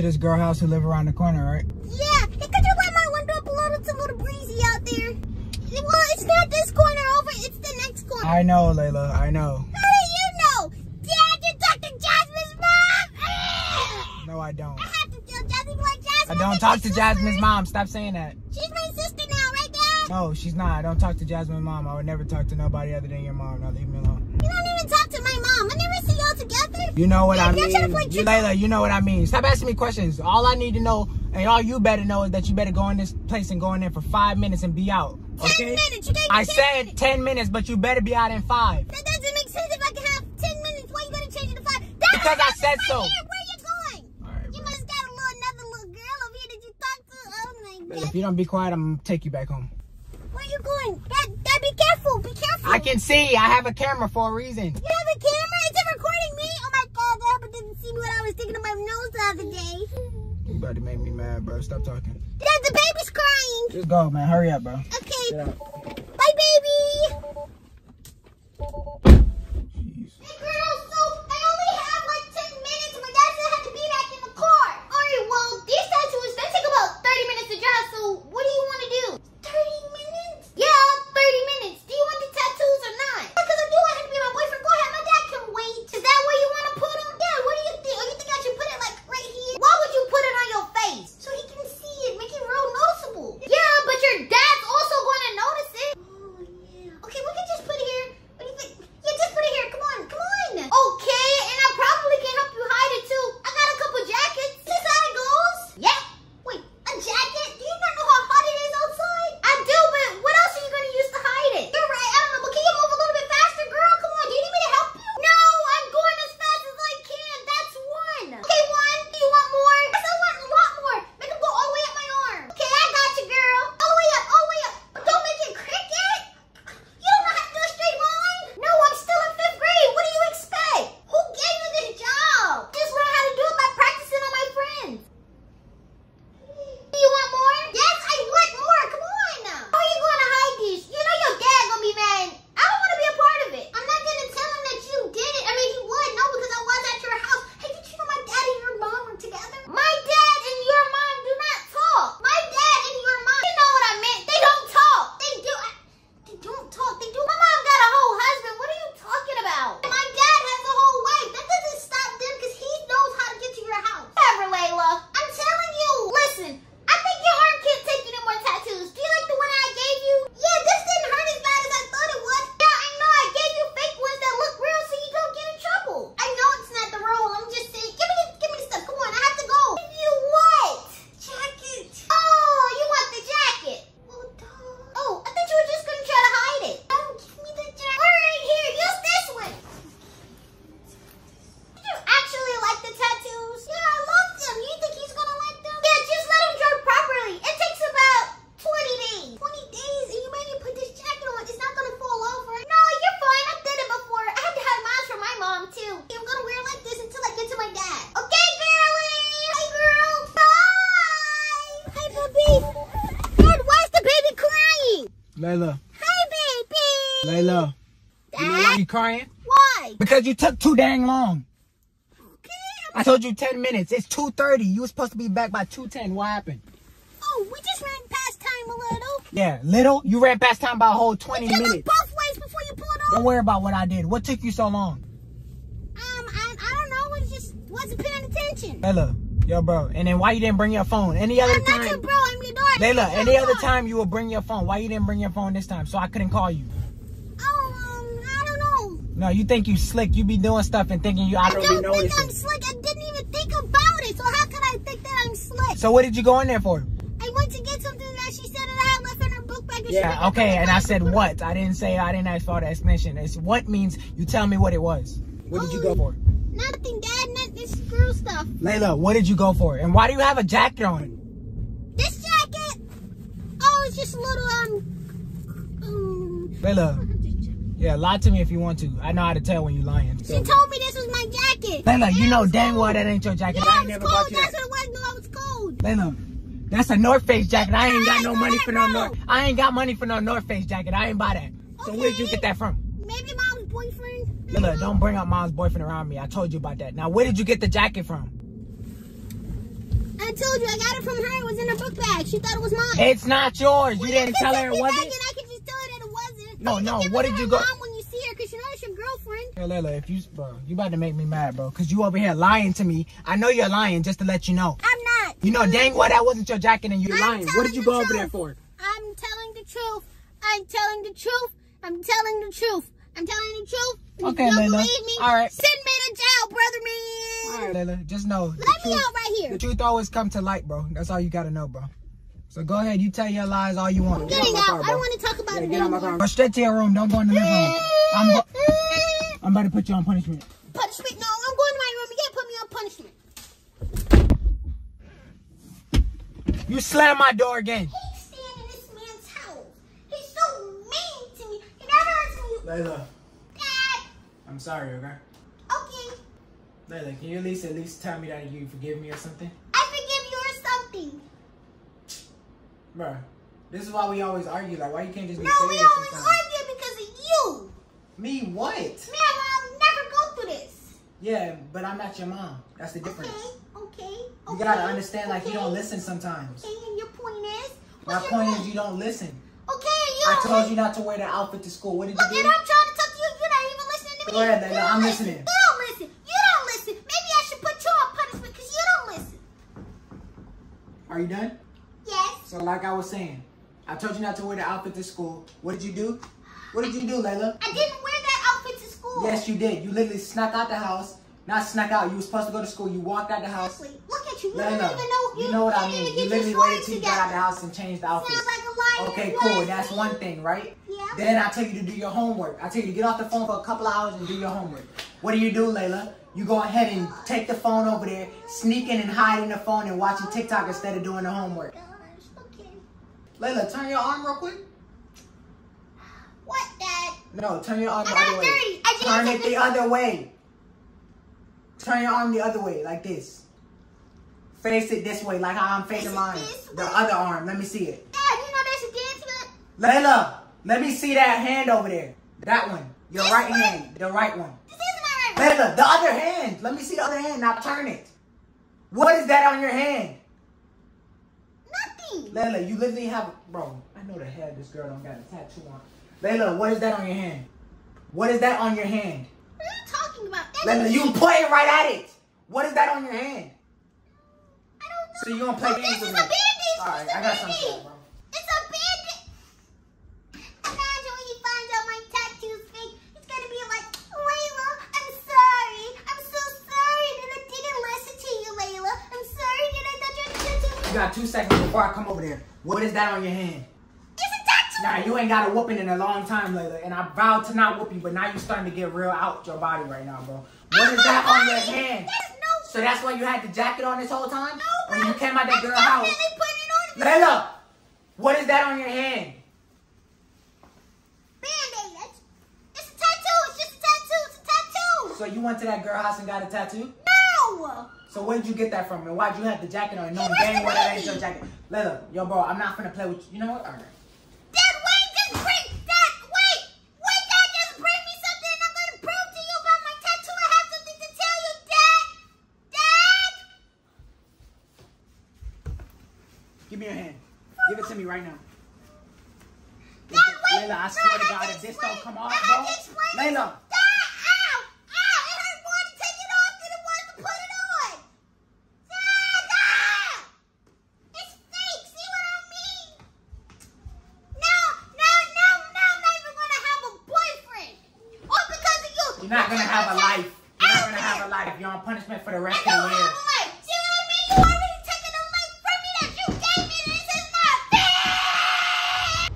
to this girl house who live around the corner, right? Yeah. Hey, could you let my window up a little? It's a little breezy out there. Well, it's not this corner over. It's the next corner. I know, Layla. I know. How do you know? Dad, you talk to Jasmine's mom. No, I don't. I have to tell Jasmine like Jasmine. I don't talk to sister. Jasmine's mom. Stop saying that. She's my sister now, right, Dad? No, she's not. I don't talk to Jasmine's mom. I would never talk to nobody other than your mom. Now leave me alone. You don't even talk to my mom. I never see y'all together. You know what Yeah, I you're trying to mean. You. Layla, you know what I mean. Stop asking me questions. All I need to know, and all you better know, is that you better go in this place and go in there for five minutes and be out. Ten Okay? minutes. You gave I 10 said minutes. 10 minutes, but you better be out in five. That doesn't make sense if I can have 10 minutes. Why you gotta change it to 5? Dad, Because I said right so. Here. Where you going? Right, You bro. must got a little, another little girl over here that you talk to. Oh my If god. you don't be quiet, I'm gonna take you back home. Where you going? Dad, Dad, be careful. Be careful. I can see. I have a camera for a reason. You have a camera? Is it recording me? Oh my god, I hope it didn't see me when I was sticking my nose the other day. You about to make me mad, bro. Stop talking. Dad, the baby's crying. Just go, man. Hurry up, bro. Okay. Bye, baby. Because you took too dang long. Okay. I told you 10 minutes. It's 2.30. You were supposed to be back by 2.10. What happened? Oh, we just ran past time a little. Yeah, little. You ran past time by a whole 20 You look minutes. both ways before you pulled Don't worry about what I did. What took you so long? Um, I, I don't know. I just wasn't paying attention. Layla. Yo, bro. And then why you didn't bring your phone? Any other I'm not time? your bro. I'm your daughter. Layla, any other time you will bring your phone. Why you didn't bring your phone this time? So I couldn't call you. Oh, um, I don't know. No, you think you slick. You be doing stuff and thinking you I I don't don't think I'm slick. I didn't even think about it. So how could I think that I'm slick? So what did you go in there for? I went to get something that she said that I had left in her book bag. Yeah, okay, and I said what? I didn't say I didn't ask for the explanation. It's what means you tell me what it was. What did you go for? Nothing, Dad. Not this screw stuff. Layla, what did you go for? And why do you have a jacket on? This jacket. Oh, it's just a little um. um Layla, yeah, lie to me if you want to. I know how to tell when you're lying. she So. told me this was my jacket. Layla, you know dang well that ain't your jacket. Yeah, I ain't never cold. bought you That's that. what it was. No, I was cold. Layla, that's a North Face jacket. I ain't got no money for no. North. I ain't got money for no North Face jacket. I ain't buy that. So where did you get that from? Maybe mom's boyfriend. I Layla, know. don't bring up mom's boyfriend around me. I told you about that. Now, where did you get the jacket from? I told you I got it from her. It was in her book bag. She thought it was mine. It's not yours. You Well, didn't tell her it wasn't. No, no, what did you go- Mom, when you see her, cause you know it's your girlfriend. Yo, Layla, if you, bro, you about to make me mad, bro. Cause you over here lying to me. I know you're lying just to let you know. I'm not. You know dang well that wasn't your jacket and you're I'm lying. What did you the go over there for? I'm telling the truth. I'm telling the truth. I'm telling the truth. I'm telling the truth. Okay, you don't Layla. believe me, All right. send me to jail, brother man. Alright, Layla, just know. Let me truth- out right here. The truth always come to light, bro. That's all you gotta know, bro. So go ahead, you tell your lies all you want. I'm Get getting my out. car, I bro. want to talk about Yeah, it get out my car. anymore. Go straight to your room. Don't go in the living room. I'm, go- I'm about to put you on punishment. Punishment? No, I'm going to my room. You can't put me on punishment. You slam my door again. He's staying in this man's house. He's so mean to me. He never lets me. Layla, Dad. I'm sorry, okay? Okay. Layla, can you at least at least tell me that you forgive me or something? I forgive you or something. Bro, this is why we always argue. Like, why you can't just be No, we serious always sometimes? argue because of you. Me, what? Man, I'll never go through this. Yeah, but I'm not your mom. That's the difference. Okay, okay. You okay, gotta understand, like, you don't listen sometimes. Okay, and your point is? My your point is you don't listen. Okay, you I told you not to wear that outfit to school. What did Look, you and do? I'm trying to talk to you. You're not even listening to me. Go ahead, don't I'm listen. listening. You don't listen. You don't listen. Maybe I should put you on punishment because you don't listen. Are you done? Yes. So, like I was saying, I told you not to wear the outfit to school. What did you do? What did you do, Layla? I didn't wear that outfit to school. Yes, you did. You literally snuck out the house. Not snuck out. You were supposed to go to school. You walked out the house. Exactly. Look at you. You Layla, don't even know. you know what I mean. You literally waited till you got out the house and changed the outfit. Sounds like a liar. Okay, cool. That's me. one thing, right? Yeah. Then I tell you to do your homework. I tell you to get off the phone for a couple hours and do your homework. What do you do, Layla? You go ahead and take the phone over there, sneaking and hiding the phone and watching TikTok instead of doing the homework. Layla, turn your arm real quick. What, Dad? No, turn your arm the I got other way. Turn it the other way. Turn your arm the other way, like this. Face it this way, like how I'm facing mine. The other arm. Let me see it. Dad, you know there's a dance that? Layla, let me see that hand over there. That one. Your This right one? hand. The right one. This isn't my right Layla, the other hand. Let me see the other hand. Now turn it. What is that on your hand? Layla, you literally have, bro. I know the hell this girl don't got a tattoo on. Layla, what is that on your hand? What is that on your hand? What are you talking about? That's Layla, you pointing right at it. What is that on your hand? I don't know. So you gonna play Oh, games this with is me? a bandage. All right, It's a I got something bandage. you, bro. It's a bandage. Imagine when he finds out my tattoo's fake. He's gonna be like, Layla, I'm sorry. I'm so sorry that I didn't listen to you, Layla. I'm sorry that I thought you tattoo. You got two seconds before I come over there. What is that on your hand? It's a tattoo. Nah, you ain't got a whooping in a long time, Layla. And I vowed to not whoop you, but now you're starting to get real out your body right now, bro. What is that on your hand? No. So that's why you had the jacket on this whole time? no, When you came out that I girl house? definitely put it on. Layla, what is that on your hand? Band-aid. It's a tattoo. It's just a tattoo. It's a tattoo. So you went to that girl house and got a tattoo? No. So where did you get that from? And why'd you have the jacket on? No, dang well that ain't your jacket. Layla, yo, bro, I'm not finna play with you. You know what? All right. Dad, wait, just bring, Dad, wait, wait, Dad, just bring me something I'm gonna prove to you about my tattoo. I have something to tell you, Dad. Dad! Give me your hand. Give it to me right now. Dad, wait, Layla, I swear to God, if this don't come off, bro, Layla, not gonna have a life. You're not gonna have a life. You're on punishment for the rest of don't the year. life. See what I mean? You already taken a life from me that you gave me. This is not fair.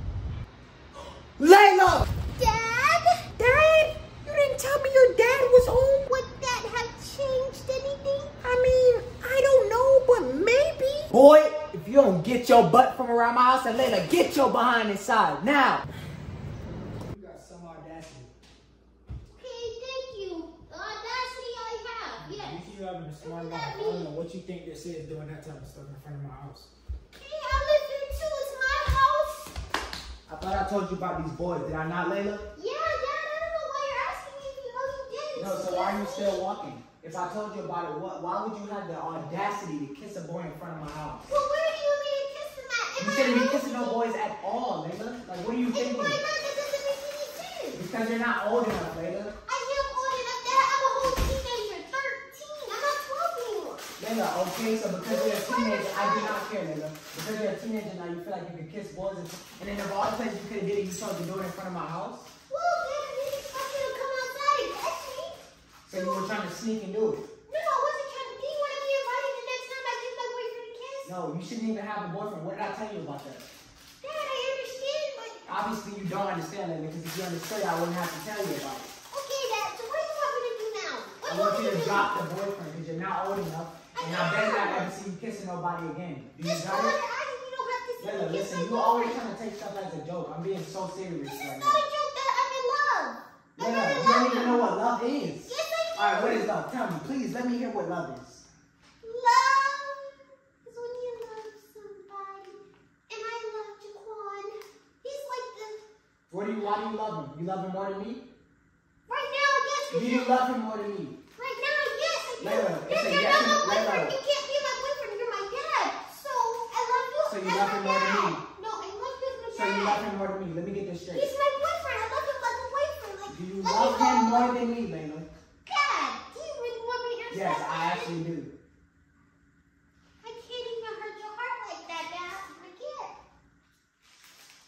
Layla! Dad? Dad, you didn't tell me your dad was home. Would that have changed anything? I mean, I don't know, but maybe. Boy, if you don't get your butt from around my house, and Layla, get your behind inside now. You got some audacity. Okay, thank you. The audacity I have, yes. You having a smart What does mouth. that I don't mean? know what you think this is doing that type of stuff in front of my house. Okay, I live here too. It's my house. I thought I told you about these boys. Did I not, Layla? Yeah, Dad, I don't know why you're asking me if you know you didn't. No, so why are you still walking? If I told you about it, what, why would you have the audacity to kiss a boy in front of my house? Well, where do you want me to kiss him at? In You shouldn't be kissing no boys at all, Layla. Like, what are you Hey, thinking? why not? That doesn't make any sense. Because you're not old enough, Layla. Okay, so because you're a teenager, I do not care, Layla. Because you're a teenager now, you feel like you can kiss boys, and, and then of all the places you could have did it, you chose to do it in front of my house. Well, Dad, I didn't expect you to come outside and catch me. So you were trying to sneak and do it. No, I wasn't trying to. Do you want to be invited the next time I give my boyfriend a kiss? No, you shouldn't even have a boyfriend. What did I tell you about that? Dad, I understand, but Obviously, you don't understand, that, because if you understood, I wouldn't have to tell you about it. okay, Dad. So what do you want me to do now? What I you want you to drop the boyfriend because you're not old enough, and I better not ever see you kissing nobody again. Do you Just go got it? and ask. You don't have to see Layla, listen, you always trying to take stuff as a joke. I'm being so serious This right is not a joke, Dad. I'm in love. Layla, you don't even know what love is. Yes, I do. All right, what is love? Tell me, please. Let me hear what love is. Love is when you love somebody. And I love Jaquan. He's like the. What do you? Why do you love him? You love him more than me? Right now, yes, Do you love him more than me? Right now, yes, I do. Layla, Yes, it's a you're yes not my and- Layla. boyfriend. You can't be my boyfriend. You're my dad. So I love you. So you as love my him more than dad. me? No, I love you as my So dad. you love him more than me? Let me get this straight. He's my boyfriend. I love him like a boyfriend. Like, Do you let love me him go. more than me, Layla? God, do you really want me to answer Yes, that I question? actually do. I can't even hurt your heart like that, Dad. I can't.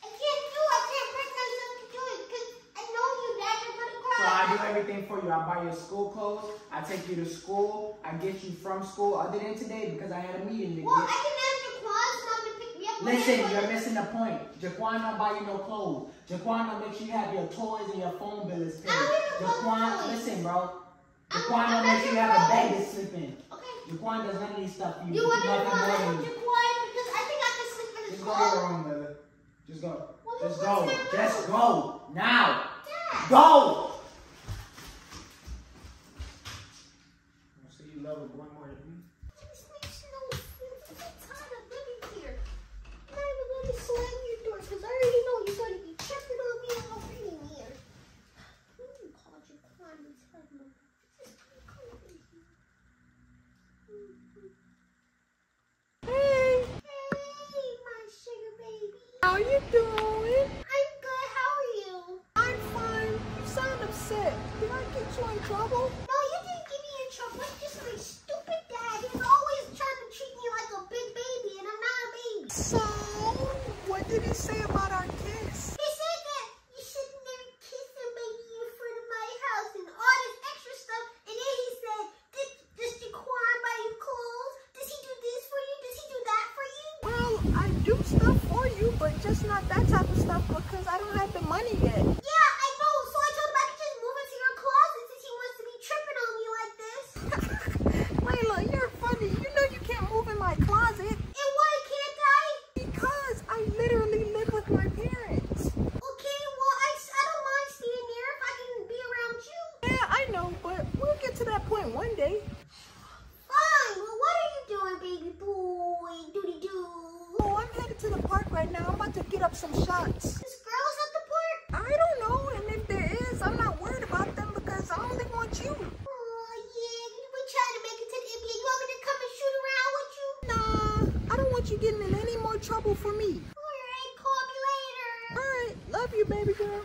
I can't do it. I can't bring myself to do it because I know you, Dad. You're gonna cry. So I do everything for you. I buy your school clothes. I take you to school. I get you from school. Other than today, because I had a meeting to Well, I get. can ask Jaquan's mom to pick me up. Listen, I- you're missing the point. Jaquan don't buy you no clothes. Jaquan don't make sure you have your toys and your phone bill is paid. I Jaquan, listen, bro. Jaquan don't make sure you have a bed to sleep in. Okay. Jaquan does none of these stuff for you. You want to love know him more I than love me. Jaquan because I think I can sleep in his Just go to your room, Lily. Just go. Well, Just go. Just go. Now. Dad. Go! So you love a boy more than me? This makes no sense. I'm of living here. I'm going to slam your door because I already know you're going to be checking on me all in here. I'm going to call Jaquan and tell him. This is. Hey, Hey, my sugar baby. how you doing? I'm good. How are you? I'm fine. You sound upset. Did I get you in trouble? No, you didn't get me in trouble. It's just my stupid dad. He's always trying to treat me like a big baby, and I'm not a baby. So, what did he say about our kiss? He said that you should never kiss somebody in front of my house and all this extra stuff. And then he said, Did, does Jaquan buy you clothes? Does he do this for you? Does he do that for you? Well, I do stuff for you, but just not that type of stuff because I don't have the money yet. Yeah, I know. So I told him I could just move into your closet since he wants to be tripping on me like this. Layla, you're funny. You know you can't move in my closet And why can't I? because I literally live with my parents. Okay, well, I, I don't mind staying there if I can be around you. Yeah, I know, but we'll get to that point one day. Fine. Well, what are you doing, baby boy? Doody doo. Oh, I'm headed to the park right now. I'm about to get up some shots. There's girls at the park? I don't know, and if there is, I'm not worried about them because I only want you. Oh, yeah. We trying to make it to the NBA. You want me to come and shoot around with you? Nah, I don't want want you getting in any more trouble for me. Alright, call me later. All right, love you, baby girl.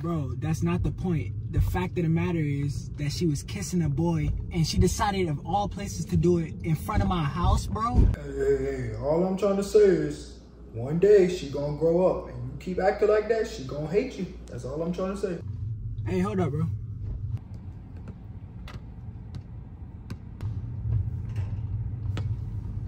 Bro, that's not the point. The fact of the matter is that she was kissing a boy and she decided of all places to do it in front of my house, bro. Hey, hey, hey, all I'm trying to say is one day she gonna grow up and you keep acting like that, she gonna hate you. That's all I'm trying to say. Hey, hold up, bro.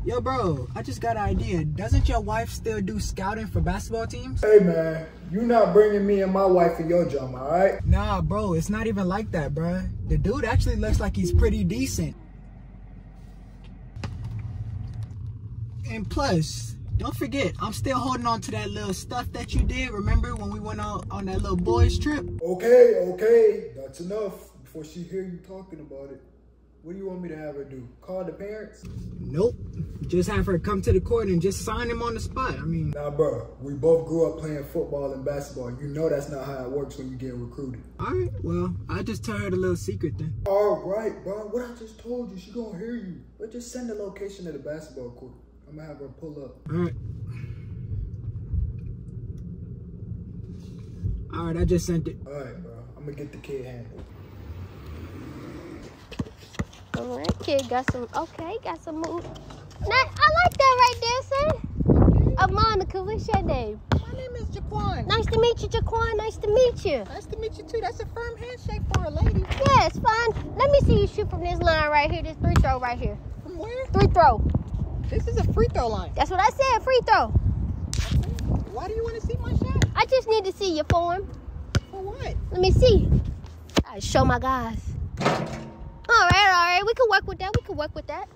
Yo, bro, I just got an idea. Doesn't your wife still do scouting for basketball teams? Hey man, you not bringing me and my wife in your drama, alright? Nah, bro, it's not even like that, bro. The dude actually looks like he's pretty decent. And plus, don't forget, I'm still holding on to that little stuff that you did. Remember when we went out on that little boys trip? Okay, okay, that's enough. Before she hear you talking about it, what do you want me to have her do? Call the parents? Nope. Just have her come to the court and just sign him on the spot. I mean, Nah, bro, we both grew up playing football and basketball. You know that's not how it works when you get recruited. all right, well, I'll just tell her the little secret then. All right, bro. What I just told you, she gonna hear you. But just send the location of the basketball court. I'm gonna have her pull up. All right. All right, I just sent it. All right, bro. I'm gonna get the kid handled. All right, kid, got some. Okay, got some moves. Now, I like that right there, son. Uh, Monica, what's your name? My name is Jaquan. Nice to meet you, Jaquan. Nice to meet you. Nice to meet you too. That's a firm handshake for a lady. Yeah, it's fine. Let me see you shoot from this line right here, this free throw right here. From where? Free throw. This is a free throw line. That's what I said, free throw. Why do you want to see my shot? I just need to see your form. For what? Let me see. I show my guys. All right, all right. We can work with that. We can work with that.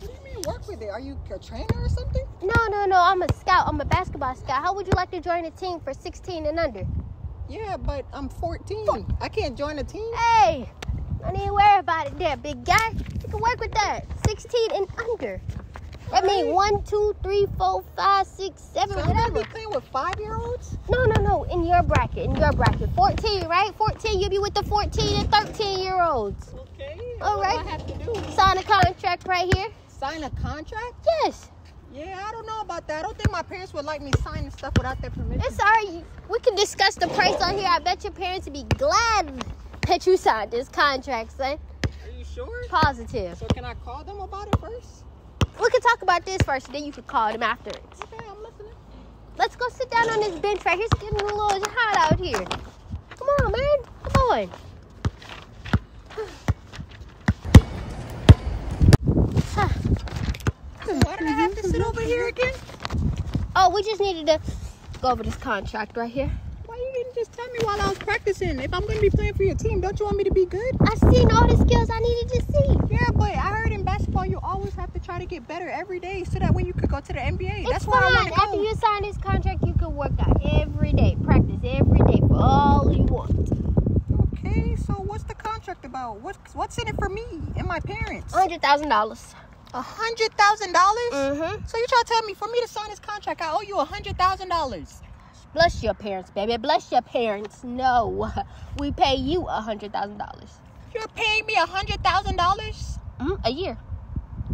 What do you mean work with it? Are you a trainer or something? No, no, no. I'm a scout. I'm a basketball scout. How would you like to join a team for 16 and under? Yeah, but I'm 14. I can't join a team. Hey, don't even worry about it there, big guy. You can work with that. 16 and under. That means one, two, three, four, five, six, seven, So I'm gonna be playing with five year olds? No, no, no. In your bracket, in your bracket. 14, right? 14, you'll be with the 14 and 13 year olds. Okay. All right. I have to do? Sign a contract right here. Sign a contract? Yes. Yeah, I don't know about that. I don't think my parents would like me signing stuff without their permission. It's all right. We can discuss the price on here. I bet your parents would be glad that you signed this contract, son. Are you sure? Positive. So can I call them about it first? We can talk about this first, then you can call them afterwards. Okay, I'm listening. Let's go sit down on this bench right here. It's getting a little hot out here. Come on, man. Come on. Why did I have to sit over here again? Oh, we just needed to go over this contract right here. Why you didn't just tell me while I was practicing? If I'm gonna be playing for your team, don't you want me to be good? I've seen all the skills I needed to see. Yeah, but I heard in basketball you always have to try to get better every day so that way you could go to the NBA. It's That's why I fine. want to After you sign this contract, you can work out every day, practice every day for all you want. Okay, so what's the contract about? What's what's in it for me and my parents? Hundred thousand dollars. A hundred thousand dollars? Mm-hmm. So you trying to tell me for me to sign this contract, I owe you a hundred thousand dollars? Bless your parents, baby. Bless your parents. No, we pay you a hundred thousand dollars You're paying me a hundred thousand dollars Mm, a year.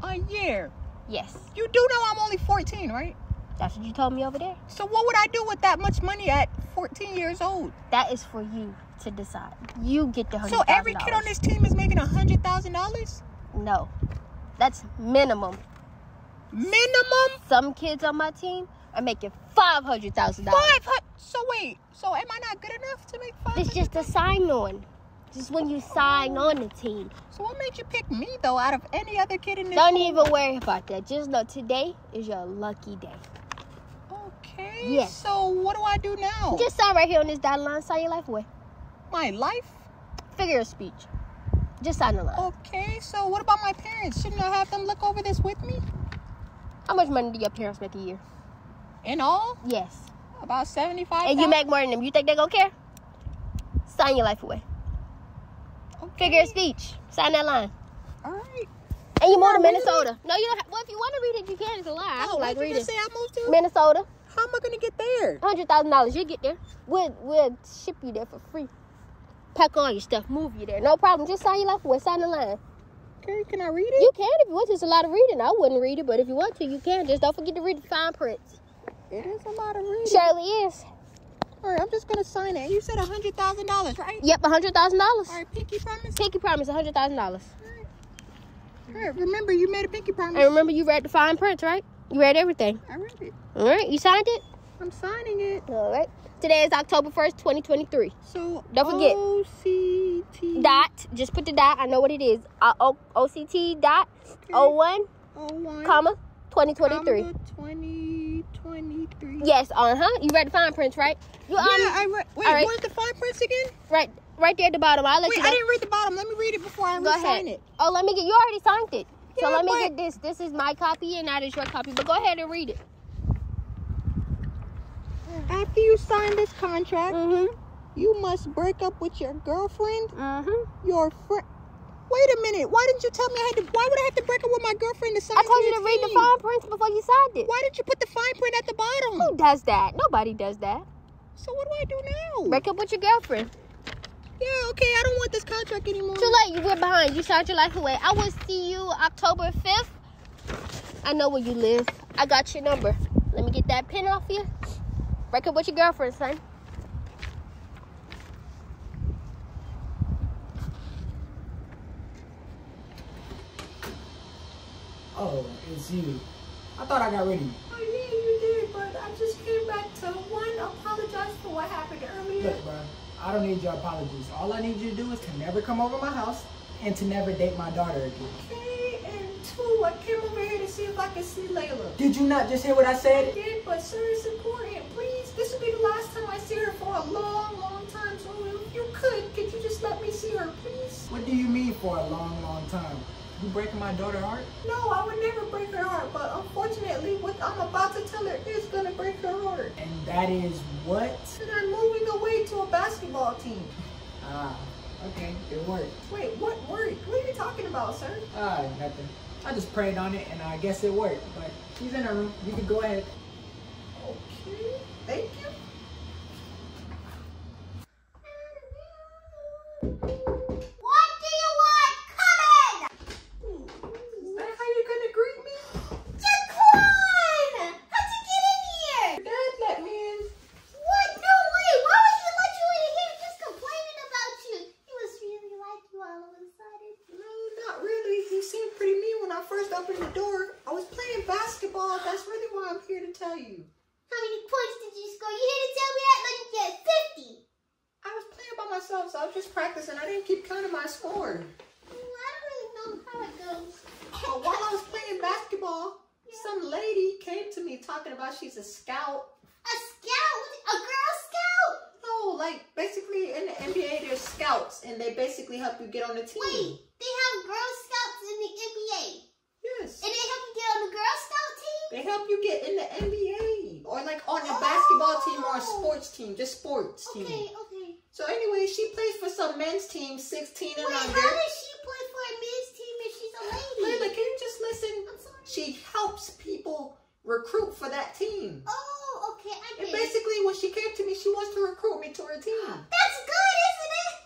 a year. Yes, You do know I'm only fourteen, right? That's what you told me over there. So what would I do with that much money at fourteen years old? That is for you to decide. You get the hundred So every kid on this team is making a hundred thousand dollars No, that's minimum. minimum. Some kids on my team are making five hundred thousand dollars. Five hundred. So wait. So am I not good enough to make five? It's just a sign on. Just when you sign on the team. So what made you pick me though, out of any other kid in this? Don't school? even worry about that. Just know today is your lucky day. Okay. Yes. So what do I do now? Just sign right here on this dotted line. Sign your life away. my life. Figure of speech. Just sign the line. Okay. So what about my parents? Shouldn't I have them look over this with me? How much money do your parents make a year? In all, Yes. about seventy-five. And you make more than them. You think they gonna care? Sign your life away. okay. Figure of speech. Sign that line. All right. And you move to really. Minnesota. No, you don't. Have, well, if you want to read it, you can. It's a lie. I Oh, don't like reading. just say I moved to? Minnesota. How am I gonna get there? Hundred thousand dollars. You get there. We'll we'll ship you there for free. Pack all your stuff. Move you there. No problem. Just sign your life away. Sign the line. Okay, can I read it? You can if you want. It's a lot of reading. I wouldn't read it, but if you want to, you can. Just don't forget to read the fine prints. It is a lot of reading. Surely is. All right, I'm just gonna sign it. You said a hundred thousand dollars, right? Yep, a hundred thousand dollars. All right, pinky promise. Pinky promise, a hundred thousand dollars. All right, remember you made a pinky promise. And remember, you read the fine print, right? You read everything. I read it. All right, you signed it. I'm signing it. All right. Today is October first, twenty twenty three. So Don't forget. OCT Dot. Just put the dot. I know what it is. Uh, o- OCT dot. O one Oh one comma twenty twenty three. Twenty twenty three. Yes. Uh huh. You read the fine prints, right? You Yeah, um. I read. Wait, right. where's the fine prints again? right. Right there at the bottom. I'll let Wait, you. Know. I didn't read the bottom. Let me read it before I Go sign ahead. it. Oh, let me get. You already signed it. So let me get this. This is my copy, and that is your copy. But go ahead and read it. After you sign this contract, Mm-hmm. you must break up with your girlfriend, Mm-hmm. your friend. Wait a minute. Why didn't you tell me I had to? Why would I have to break up with my girlfriend to sign? I told you to read the fine print before you signed it. Why didn't you put the fine print at the bottom? Who does that? Nobody does that. So what do I do now? Break up with your girlfriend. Yeah, okay. I don't want this contract anymore. Too late. You get behind. You signed your life away. I will see you October 5th. I know where you live. I got your number. Let me get that pin off you. Break up with your girlfriend, son. Oh, it's you. I thought I got rid of you. Oh yeah, you did, but I just came back to one apologize for what happened earlier. Look, bro, I don't need your apologies. All I need you to do is to never come over my house and to never date my daughter again. Okay, and two, I came over here to see if I could see Layla. Did you not just hear what I said? I did, but sir, it's important. Please, this will be the last time I see her for a long, long time. So if you could, could you just let me see her, please? What do you mean for a long, long time? You breaking my daughter's heart? No, I would never break her heart, but unfortunately, what I'm about to tell her is gonna break her heart. And that is what? And I'm moving away to a basketball team. Ah, okay, it worked. Wait, what worked? What are you talking about, sir? Ah, nothing. I just prayed on it and I guess it worked. But she's in her room. You can go ahead. Okay, thank you. What do you want? Come in! Is that how you're gonna greet me? Decline! How'd you get in here? Dad let me in. What? No way! Why would he let you in here just complaining about you? He was really like you all of a sudden. No, not really. He seemed pretty mean when I first opened the door. I was playing basketball. That's really why I'm here to tell you. How many points did you score? You here to tell me that? Let me get 50. I was playing by myself, so I was just practicing. I didn't keep counting my score. Well, I don't really know how it goes. But while I was playing basketball, some lady came to me talking about she's a scout. A scout? A girl scout? No, like basically in the NBA, there's scouts, and they basically help you get on the team. Wait, they have girl scouts in the NBA. Yes. And they help you get on the girl scout team? They help you get in the NBA or like on a oh. basketball team or a Oh. sports team, just sports team. Okay, okay. So anyway, she plays for some men's team, 16 and Wait, how under. does she play for a men's team if she's a lady? Layla, can you just listen? I'm sorry. She helps people recruit for that team. Oh, okay, I And get it. basically, when she came to me, she wants to recruit me to her team. That's good?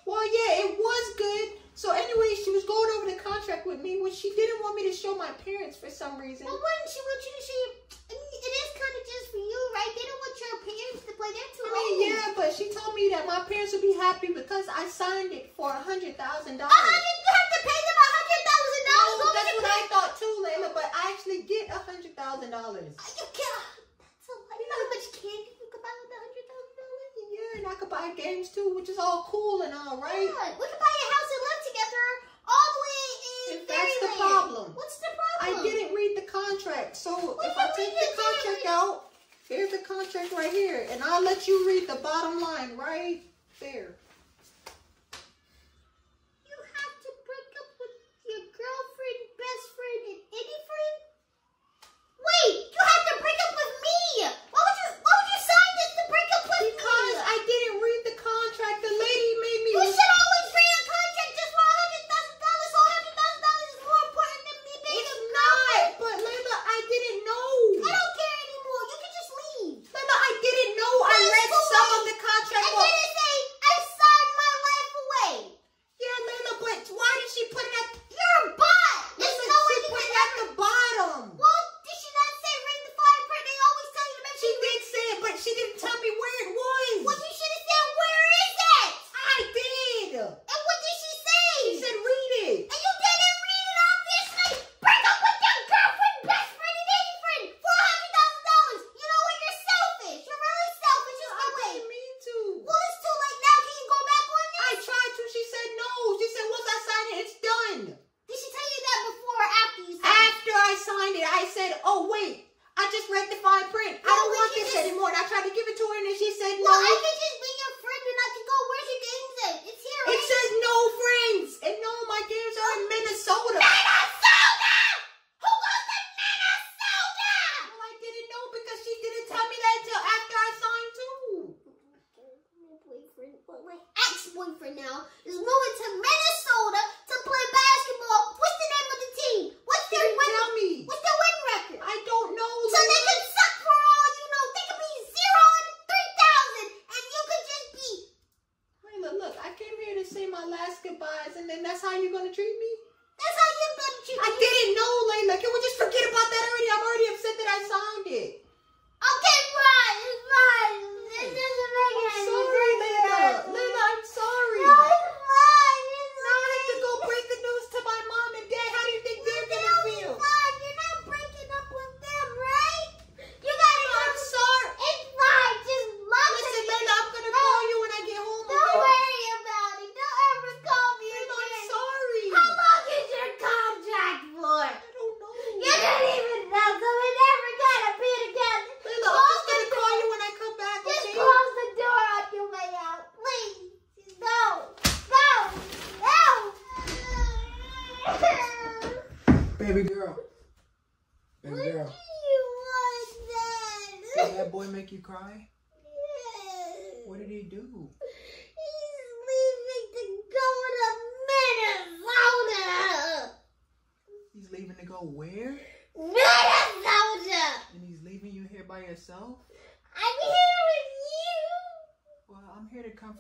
Well, yeah, it was good. So anyway, she was going over the contract with me when she didn't want me to show my parents for some reason. Well, wouldn't she want you to see? I mean, it is kind of just for you, right? They don't want your parents to play. They're too I mean, old. yeah, but she told me that my parents would be happy because I signed it for a hundred thousand A dollars. hundred, you have to pay them a hundred thousand dollars. No, that's what I thought too, Layla. But I actually get a hundred thousand dollars. You can't. That's a lot. You know how much candy you could buy with a hundred thousand dollars? Yeah, and I could buy games too, which is all cool and all right. Yeah, we could buy a house and live together all the way in If that's the problem. What's the problem? I didn't read the contract, so What if I take the contract out, here's the contract right here, and I'll let you read the bottom line right there.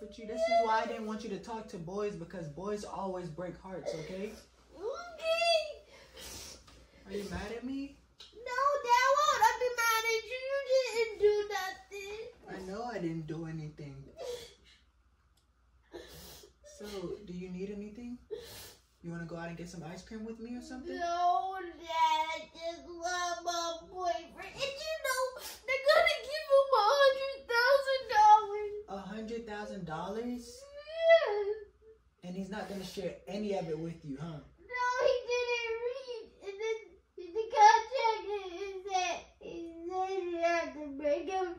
Comfort you. This is why I didn't want you to talk to boys because boys always break hearts, okay? Okay. Are you mad at me? No, that won't. I'll be mad at you. You didn't do nothing. I know I didn't do anything. So, do you need anything? You want to go out and get some ice cream with me or something? No, Dad, I just love my boyfriend. And you know, they're gonna give him a hundred thousand dollars. A hundred thousand dollars? And he's not gonna share any of it with you, huh? No, he didn't read. And then the contract is that he said you have to break up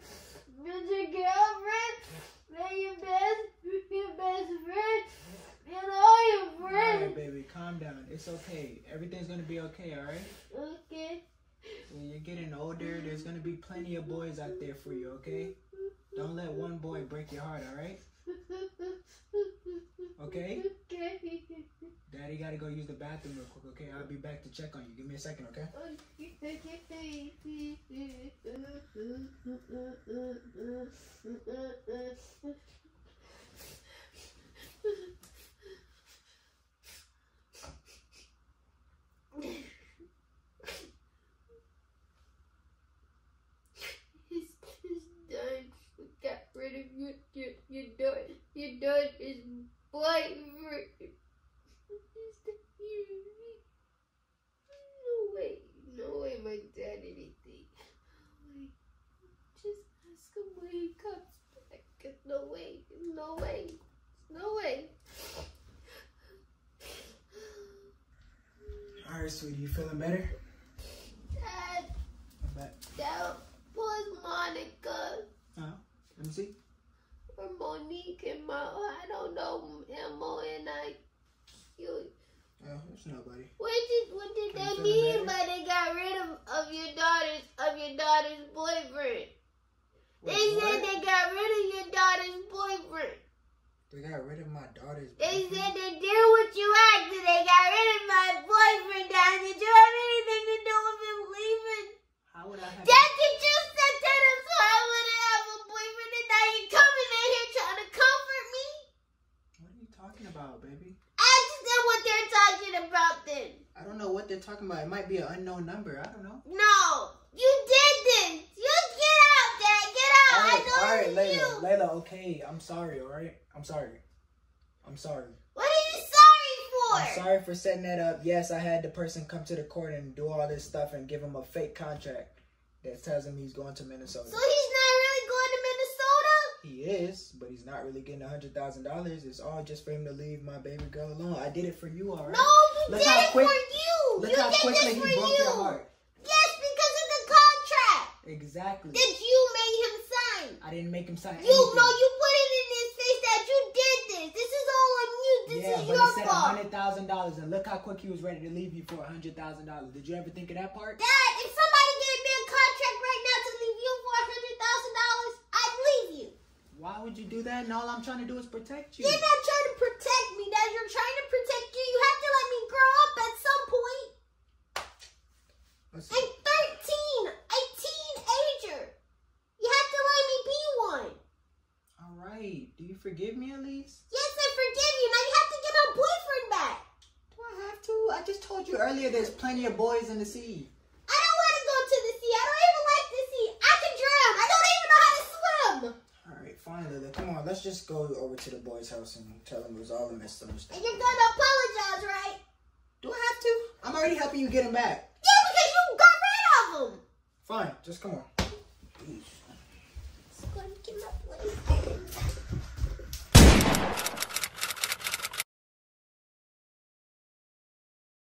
with your girlfriend, and your best, your best friend, and all your friends. Alright, baby, calm down. It's okay. Everything's gonna be okay, alright? Okay. When you're getting older, there's gonna be plenty of boys out there for you, okay? Don't let one boy break your heart, alright? Okay? Okay. Daddy gotta go use the bathroom real quick, okay? I'll be back to check on you. Give me a second, okay? He's, he's done. We got rid your your your daughter. Your daughter is boyfriend. Is that you? No way. No way my dad anything. Just ask him when he comes back. No way. No way. No way. Alright, sweetie, you feeling better? Dad, I'm back. that was Monica. Uh-huh. Let me see. Or Monique and my I don't know M O N I Q. Oh, there's nobody. What did what did Are they mean better? by they got rid of, of your daughter's of your daughter's boyfriend? Wait, they what? said they got rid of your daughter's boyfriend. They got rid of my daughter's They said they did what you asked and they got rid of my boyfriend. Dad, did you have anything to do with him leaving? How would I have Dad, did you said to them so I wouldn't have a boyfriend and now you're coming in here trying to comfort me? What are you baby? Ask them what they're talking about then. I don't know what they're talking about. It might be an unknown number. I don't know. No, you did this. You get out, Dad. Get out. I know alright, Layla. you. Layla, okay. I'm sorry, alright? I'm sorry. I'm sorry. What are you sorry for? I'm sorry for setting that up. Yes, I had the person come to the court and do all this stuff and give him a fake contract that tells him he's going to Minnesota. So he's not really going to Minnesota? He is, but he's not really getting a hundred thousand dollars. It's all just for him to leave my baby girl alone. I did it for you, alright? No, you Look did how it quick- for you. Look you how quickly he broke you. your heart. Yes, because of the contract. Exactly. that you made him sign. I didn't make him sign You anything. know you put it in his face that you did this. This is all on you. This yeah, is but your it said a fault. hundred thousand dollars, and look how quick he was ready to leave you for a hundred thousand dollars. Did you ever think of that part? Dad, if somebody gave me a contract right now to leave you for a hundred thousand dollars, I'd leave you. Why would you do that? And all I'm trying to do is protect you. You're not trying to protect me, Dad. You're trying to protect you. You have to let me grow up at some point. Let's I'm 13, a teenager. You have to let me be one. All right. Do you forgive me at least? Yes, I forgive you. Now you have to get my boyfriend back. Do I have to? I just told you earlier. There's plenty of boys in the sea. I don't want to go to the sea. I don't even like the sea. I can drown. I don't even know how to swim. All right, fine, Lily. Come on, let's just go over to the boys' house and tell them it was all a misunderstanding. And you're gonna apologize, right? Do I have to? I'm already helping you get him back. Yeah, because you got rid of him. Fine, just come on.